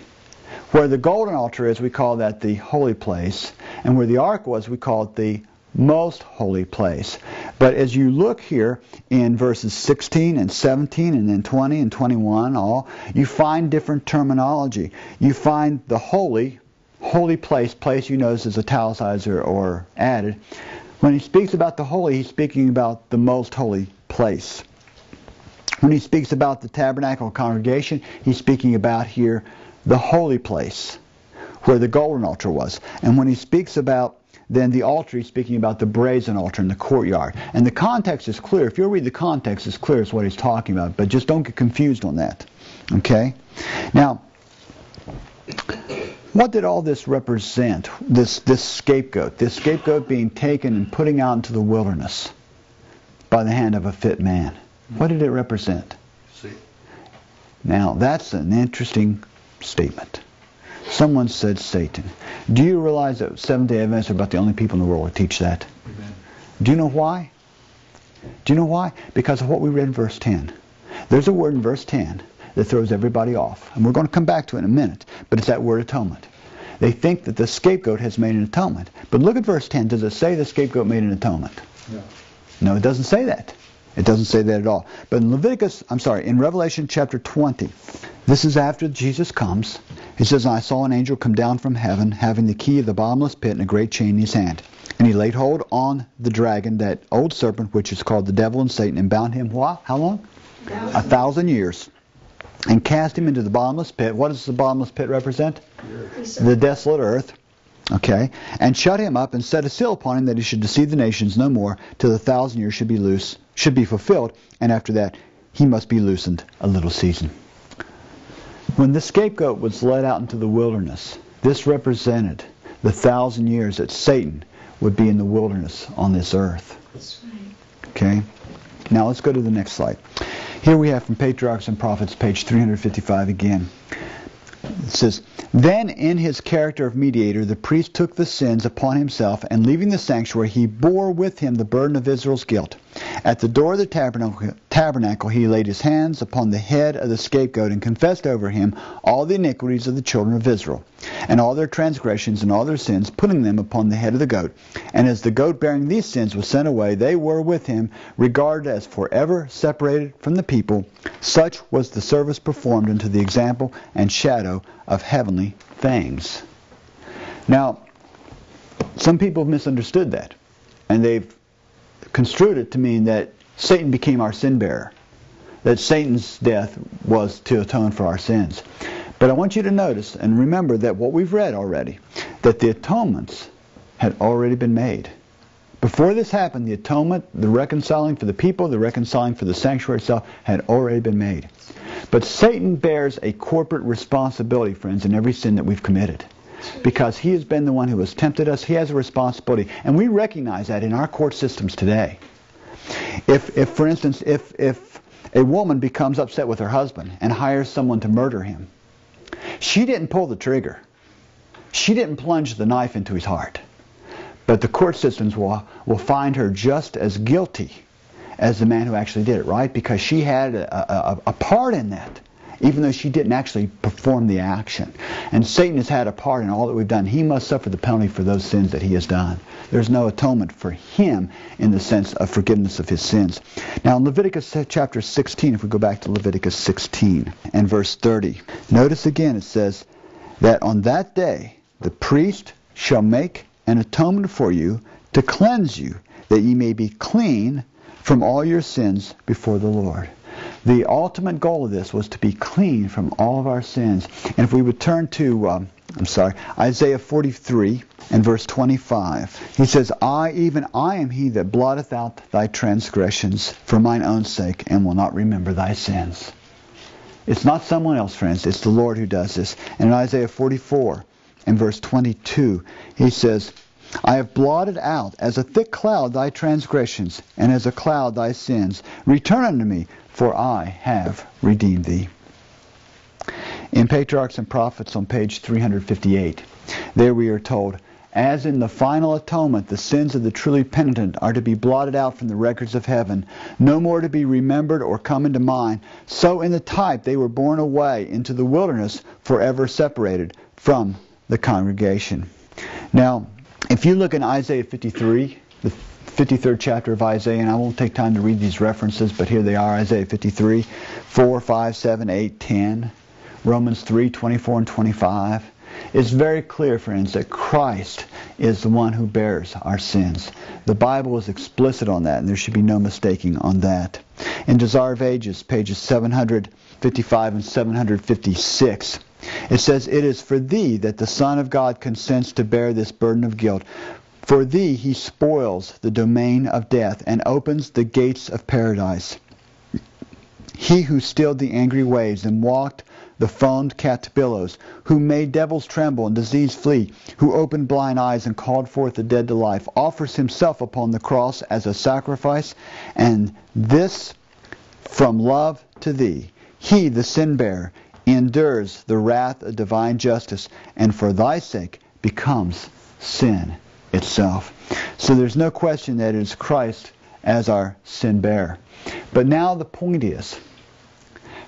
Where the golden altar is, we call that the holy place. And where the ark was, we call it the most holy place. But as you look here in verses 16 and 17 and then 20 and 21 all, you find different terminology. You find the holy, holy place, place you notice is italicized or added. When he speaks about the holy, he's speaking about the most holy place. When he speaks about the tabernacle congregation, he's speaking about here the holy place where the golden altar was. And when he speaks about then the altar, he's speaking about the brazen altar in the courtyard. And the context is clear. If you read the context, it's clear as what he's talking about. But just don't get confused on that. Okay? Now, what did all this represent? This, this scapegoat. This scapegoat being taken and putting out into the wilderness by the hand of a fit man. What did it represent? See. Now, that's an interesting statement. Someone said Satan. Do you realize that Seventh-day Adventists are about the only people in the world who teach that? Amen. Do you know why? Do you know why? Because of what we read in verse 10. There's a word in verse 10 that throws everybody off. And we're going to come back to it in a minute, but it's that word atonement. They think that the scapegoat has made an atonement. But look at verse 10. Does it say the scapegoat made an atonement? No. No, it doesn't say that. It doesn't say that at all. But in Leviticus, I'm sorry, in Revelation chapter 20, this is after Jesus comes. He says, I saw an angel come down from heaven, having the key of the bottomless pit and a great chain in his hand. And he laid hold on the dragon, that old serpent, which is called the devil and Satan, and bound him, what? How long? A thousand years. And cast him into the bottomless pit. What does the bottomless pit represent? The desolate earth. Okay, and shut him up and set a seal upon him that he should deceive the nations no more till the thousand years should be loose, should be fulfilled, and after that he must be loosened a little season. When the scapegoat was led out into the wilderness, this represented the thousand years that Satan would be in the wilderness on this earth. Okay? Now let's go to the next slide. Here we have from Patriarchs and Prophets, page 355 again. It says, Then in his character of mediator, the priest took the sins upon himself, and leaving the sanctuary, he bore with him the burden of Israel's guilt. At the door of the tabernacle, tabernacle, he laid his hands upon the head of the scapegoat and confessed over him all the iniquities of the children of Israel, and all their transgressions and all their sins, putting them upon the head of the goat. And as the goat bearing these sins was sent away, they were with him regarded as forever separated from the people. Such was the service performed unto the example and shadow of heavenly things. Now, some people have misunderstood that, and they've construed it to mean that Satan became our sin bearer, that Satan's death was to atone for our sins. But I want you to notice and remember that what we've read already, that the atonements had already been made. Before this happened, the atonement, the reconciling for the people, the reconciling for the sanctuary itself had already been made. But Satan bears a corporate responsibility, friends, in every sin that we've committed. Because he has been the one who has tempted us, he has a responsibility. And we recognize that in our court systems today. If, if for instance, if, if a woman becomes upset with her husband and hires someone to murder him, she didn't pull the trigger. She didn't plunge the knife into his heart. But the court systems will, will find her just as guilty as the man who actually did it, right? Because she had a, a, a part in that, even though she didn't actually perform the action. And Satan has had a part in all that we've done. He must suffer the penalty for those sins that he has done. There's no atonement for him in the sense of forgiveness of his sins. Now in Leviticus chapter 16, if we go back to Leviticus 16 and verse 30, notice again it says that on that day the priest shall make an atonement for you to cleanse you, that ye may be clean from all your sins before the Lord. The ultimate goal of this was to be clean from all of our sins. And if we would turn to um, I'm sorry, Isaiah 43 and verse 25. He says, I, even I am he that blotteth out thy transgressions for mine own sake, and will not remember thy sins. It's not someone else, friends. It's the Lord who does this. And in Isaiah 44 and verse 22, he says, I have blotted out as a thick cloud thy transgressions, and as a cloud thy sins. Return unto me, for I have redeemed thee. In Patriarchs and Prophets on page 358, there we are told, as in the final atonement, the sins of the truly penitent are to be blotted out from the records of heaven, no more to be remembered or come into mind, so in the type they were borne away into the wilderness, forever separated from the congregation. Now, if you look in Isaiah 53, the 53rd chapter of Isaiah, and I won't take time to read these references, but here they are Isaiah 53, 4, 5, 7, 8, 10. Romans 3, 24 and 25. It's very clear, friends, that Christ is the one who bears our sins. The Bible is explicit on that, and there should be no mistaking on that. In Desire of Ages, pages 755 and 756, it says, It is for thee that the Son of God consents to bear this burden of guilt. For thee he spoils the domain of death and opens the gates of paradise. He who stilled the angry waves and walked the foamed capped billows, who made devils tremble and disease flee, who opened blind eyes and called forth the dead to life, offers himself upon the cross as a sacrifice, and this from love to thee. He, the sin bearer, endures the wrath of divine justice, and for thy sake becomes sin itself. So there's no question that it is Christ as our sin bearer. But now the point is,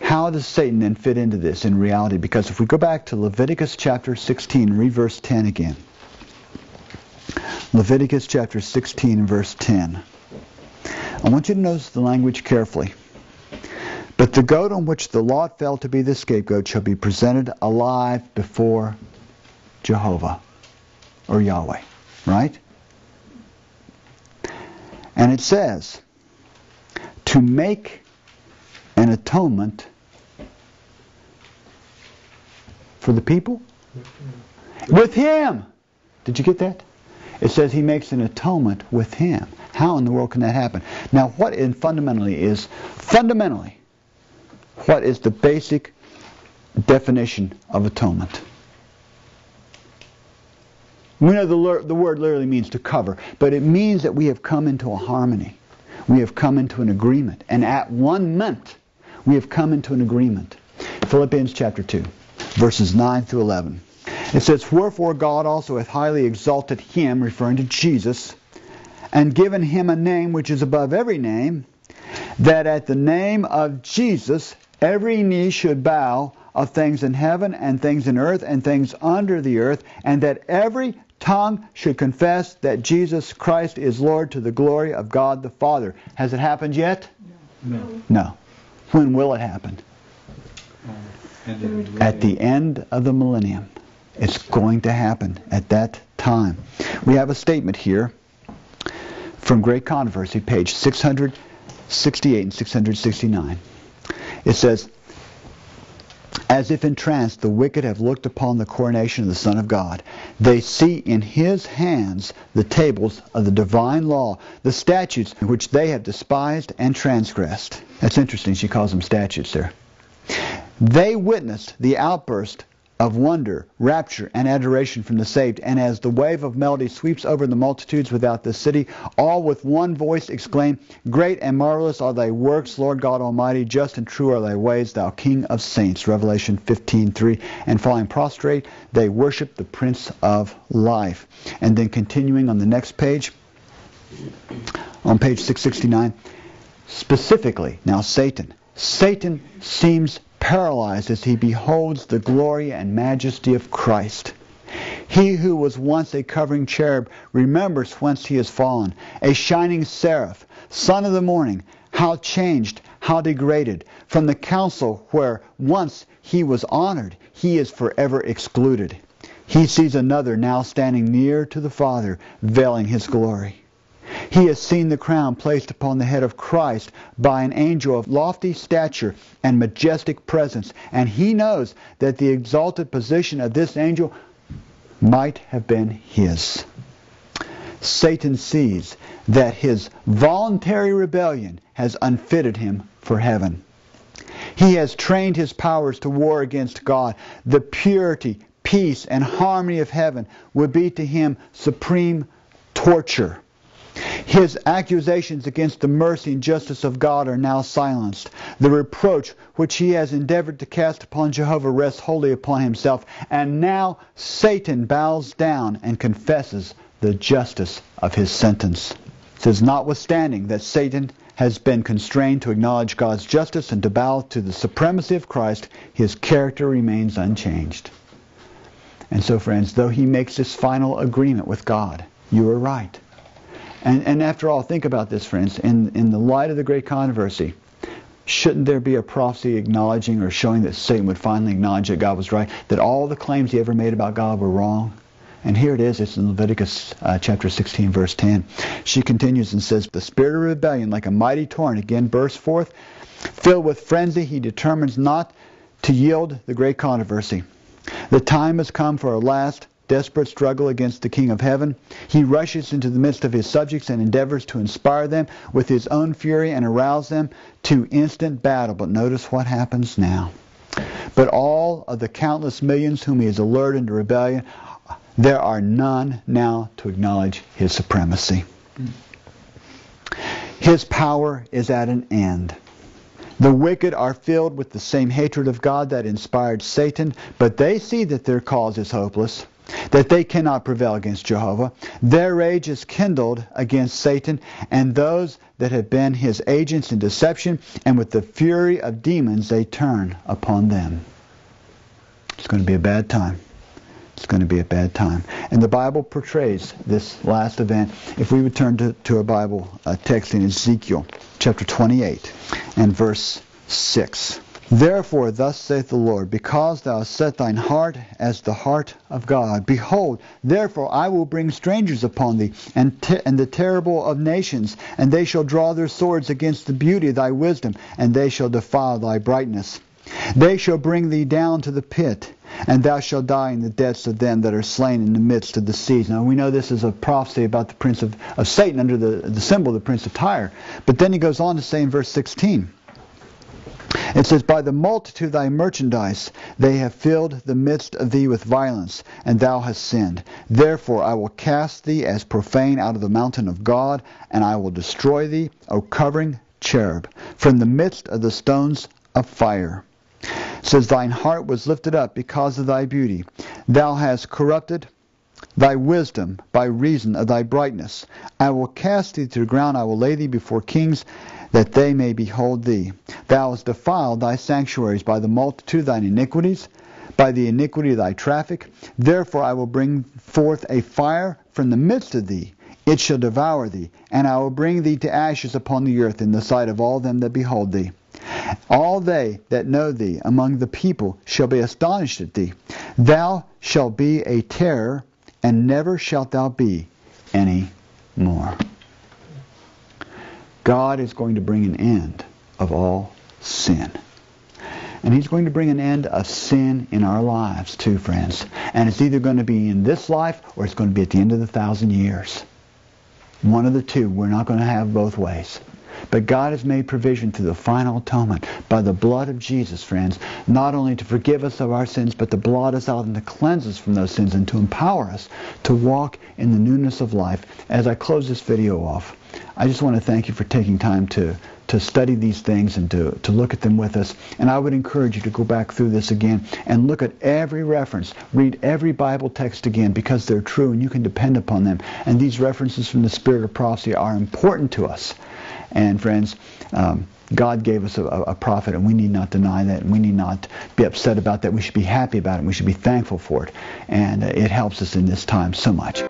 how does Satan then fit into this in reality? Because if we go back to Leviticus chapter 16, read verse 10 again. Leviticus chapter 16 verse 10. I want you to notice the language carefully. But the goat on which the lot fell to be the scapegoat shall be presented alive before Jehovah or Yahweh. Right? And it says, to make an atonement for the people? With him. Did you get that? It says he makes an atonement with him. How in the world can that happen? Now, what in fundamentally is fundamentally what is the basic definition of atonement? We know the, the word literally means to cover, but it means that we have come into a harmony. We have come into an agreement. And at one moment, we have come into an agreement. Philippians chapter 2, verses 9 through 11. It says, Wherefore God also hath highly exalted him, referring to Jesus, and given him a name which is above every name, that at the name of Jesus every knee should bow of things in heaven and things in earth and things under the earth, and that every tongue should confess that Jesus Christ is Lord to the glory of God the Father. Has it happened yet? No. No. When will it happen? At the end of the millennium. It's going to happen at that time. We have a statement here from Great Controversy, page 668 and 669. It says, as if entranced, the wicked have looked upon the coronation of the Son of God. They see in his hands the tables of the divine law, the statutes which they have despised and transgressed. That's interesting. She calls them statutes there. They witnessed the outburst of wonder, rapture, and adoration from the saved, and as the wave of melody sweeps over the multitudes without the city, all with one voice exclaim, Great and marvelous are thy works, Lord God Almighty, just and true are thy ways, thou King of saints. Revelation 15:3. And falling prostrate, they worship the Prince of Life. And then continuing on the next page, on page 669, specifically, now Satan. Satan seems paralyzed as he beholds the glory and majesty of Christ. He who was once a covering cherub remembers whence he has fallen, a shining seraph, son of the morning, how changed, how degraded. From the council where once he was honored, he is forever excluded. He sees another now standing near to the Father, veiling his glory. He has seen the crown placed upon the head of Christ by an angel of lofty stature and majestic presence, and he knows that the exalted position of this angel might have been his. Satan sees that his voluntary rebellion has unfitted him for heaven. He has trained his powers to war against God. The purity, peace, and harmony of heaven would be to him supreme torture. His accusations against the mercy and justice of God are now silenced. The reproach which he has endeavored to cast upon Jehovah rests wholly upon himself. And now Satan bows down and confesses the justice of his sentence. It says, notwithstanding that Satan has been constrained to acknowledge God's justice and to bow to the supremacy of Christ, his character remains unchanged. And so, friends, though he makes this final agreement with God, you are right. And, and after all, think about this, friends. In, in the light of the great controversy, shouldn't there be a prophecy acknowledging or showing that Satan would finally acknowledge that God was right, that all the claims he ever made about God were wrong? And here it is. It's in Leviticus uh, chapter 16, verse 10. She continues and says, The spirit of rebellion, like a mighty torrent, again bursts forth. Filled with frenzy, he determines not to yield the great controversy. The time has come for a last desperate struggle against the King of Heaven. He rushes into the midst of his subjects and endeavors to inspire them with his own fury and arouse them to instant battle. But notice what happens now. But all of the countless millions whom he has allured into rebellion there are none now to acknowledge his supremacy. His power is at an end. The wicked are filled with the same hatred of God that inspired Satan, but they see that their cause is hopeless, that they cannot prevail against Jehovah. Their rage is kindled against Satan and those that have been his agents in deception, and with the fury of demons they turn upon them. It's going to be a bad time it's going to be a bad time. And the Bible portrays this last event. If we would turn to, to a Bible uh, text in Ezekiel chapter 28 and verse 6. Therefore, thus saith the Lord, because thou set thine heart as the heart of God, behold, therefore I will bring strangers upon thee, and, te- and the terrible of nations, and they shall draw their swords against the beauty of thy wisdom, and they shall defile thy brightness. They shall bring thee down to the pit, and thou shalt die in the depths of them that are slain in the midst of the seas. Now we know this is a prophecy about the prince of, of Satan under the, the symbol of the prince of Tyre. But then he goes on to say in verse 16, it says, By the multitude of thy merchandise they have filled the midst of thee with violence, and thou hast sinned. Therefore I will cast thee as profane out of the mountain of God, and I will destroy thee, O covering cherub, from the midst of the stones of fire says, Thine heart was lifted up because of thy beauty. Thou hast corrupted thy wisdom by reason of thy brightness. I will cast thee to the ground, I will lay thee before kings, that they may behold thee. Thou hast defiled thy sanctuaries by the multitude of thine iniquities, by the iniquity of thy traffic. Therefore I will bring forth a fire from the midst of thee. It shall devour thee, and I will bring thee to ashes upon the earth in the sight of all them that behold thee. All they that know thee among the people shall be astonished at thee. Thou shalt be a terror, and never shalt thou be any more. God is going to bring an end of all sin. And he's going to bring an end of sin in our lives too, friends. And it's either going to be in this life or it's going to be at the end of the thousand years. One of the two. We're not going to have both ways. But God has made provision through the final atonement by the blood of Jesus, friends, not only to forgive us of our sins, but to blot us out and to cleanse us from those sins and to empower us to walk in the newness of life. As I close this video off, I just want to thank you for taking time to to study these things and to, to look at them with us. And I would encourage you to go back through this again and look at every reference. Read every Bible text again because they're true and you can depend upon them. And these references from the Spirit of prophecy are important to us. And friends, um, God gave us a, a, prophet, and we need not deny that, and we need not be upset about that. We should be happy about it. We should be thankful for it, and uh, it helps us in this time so much.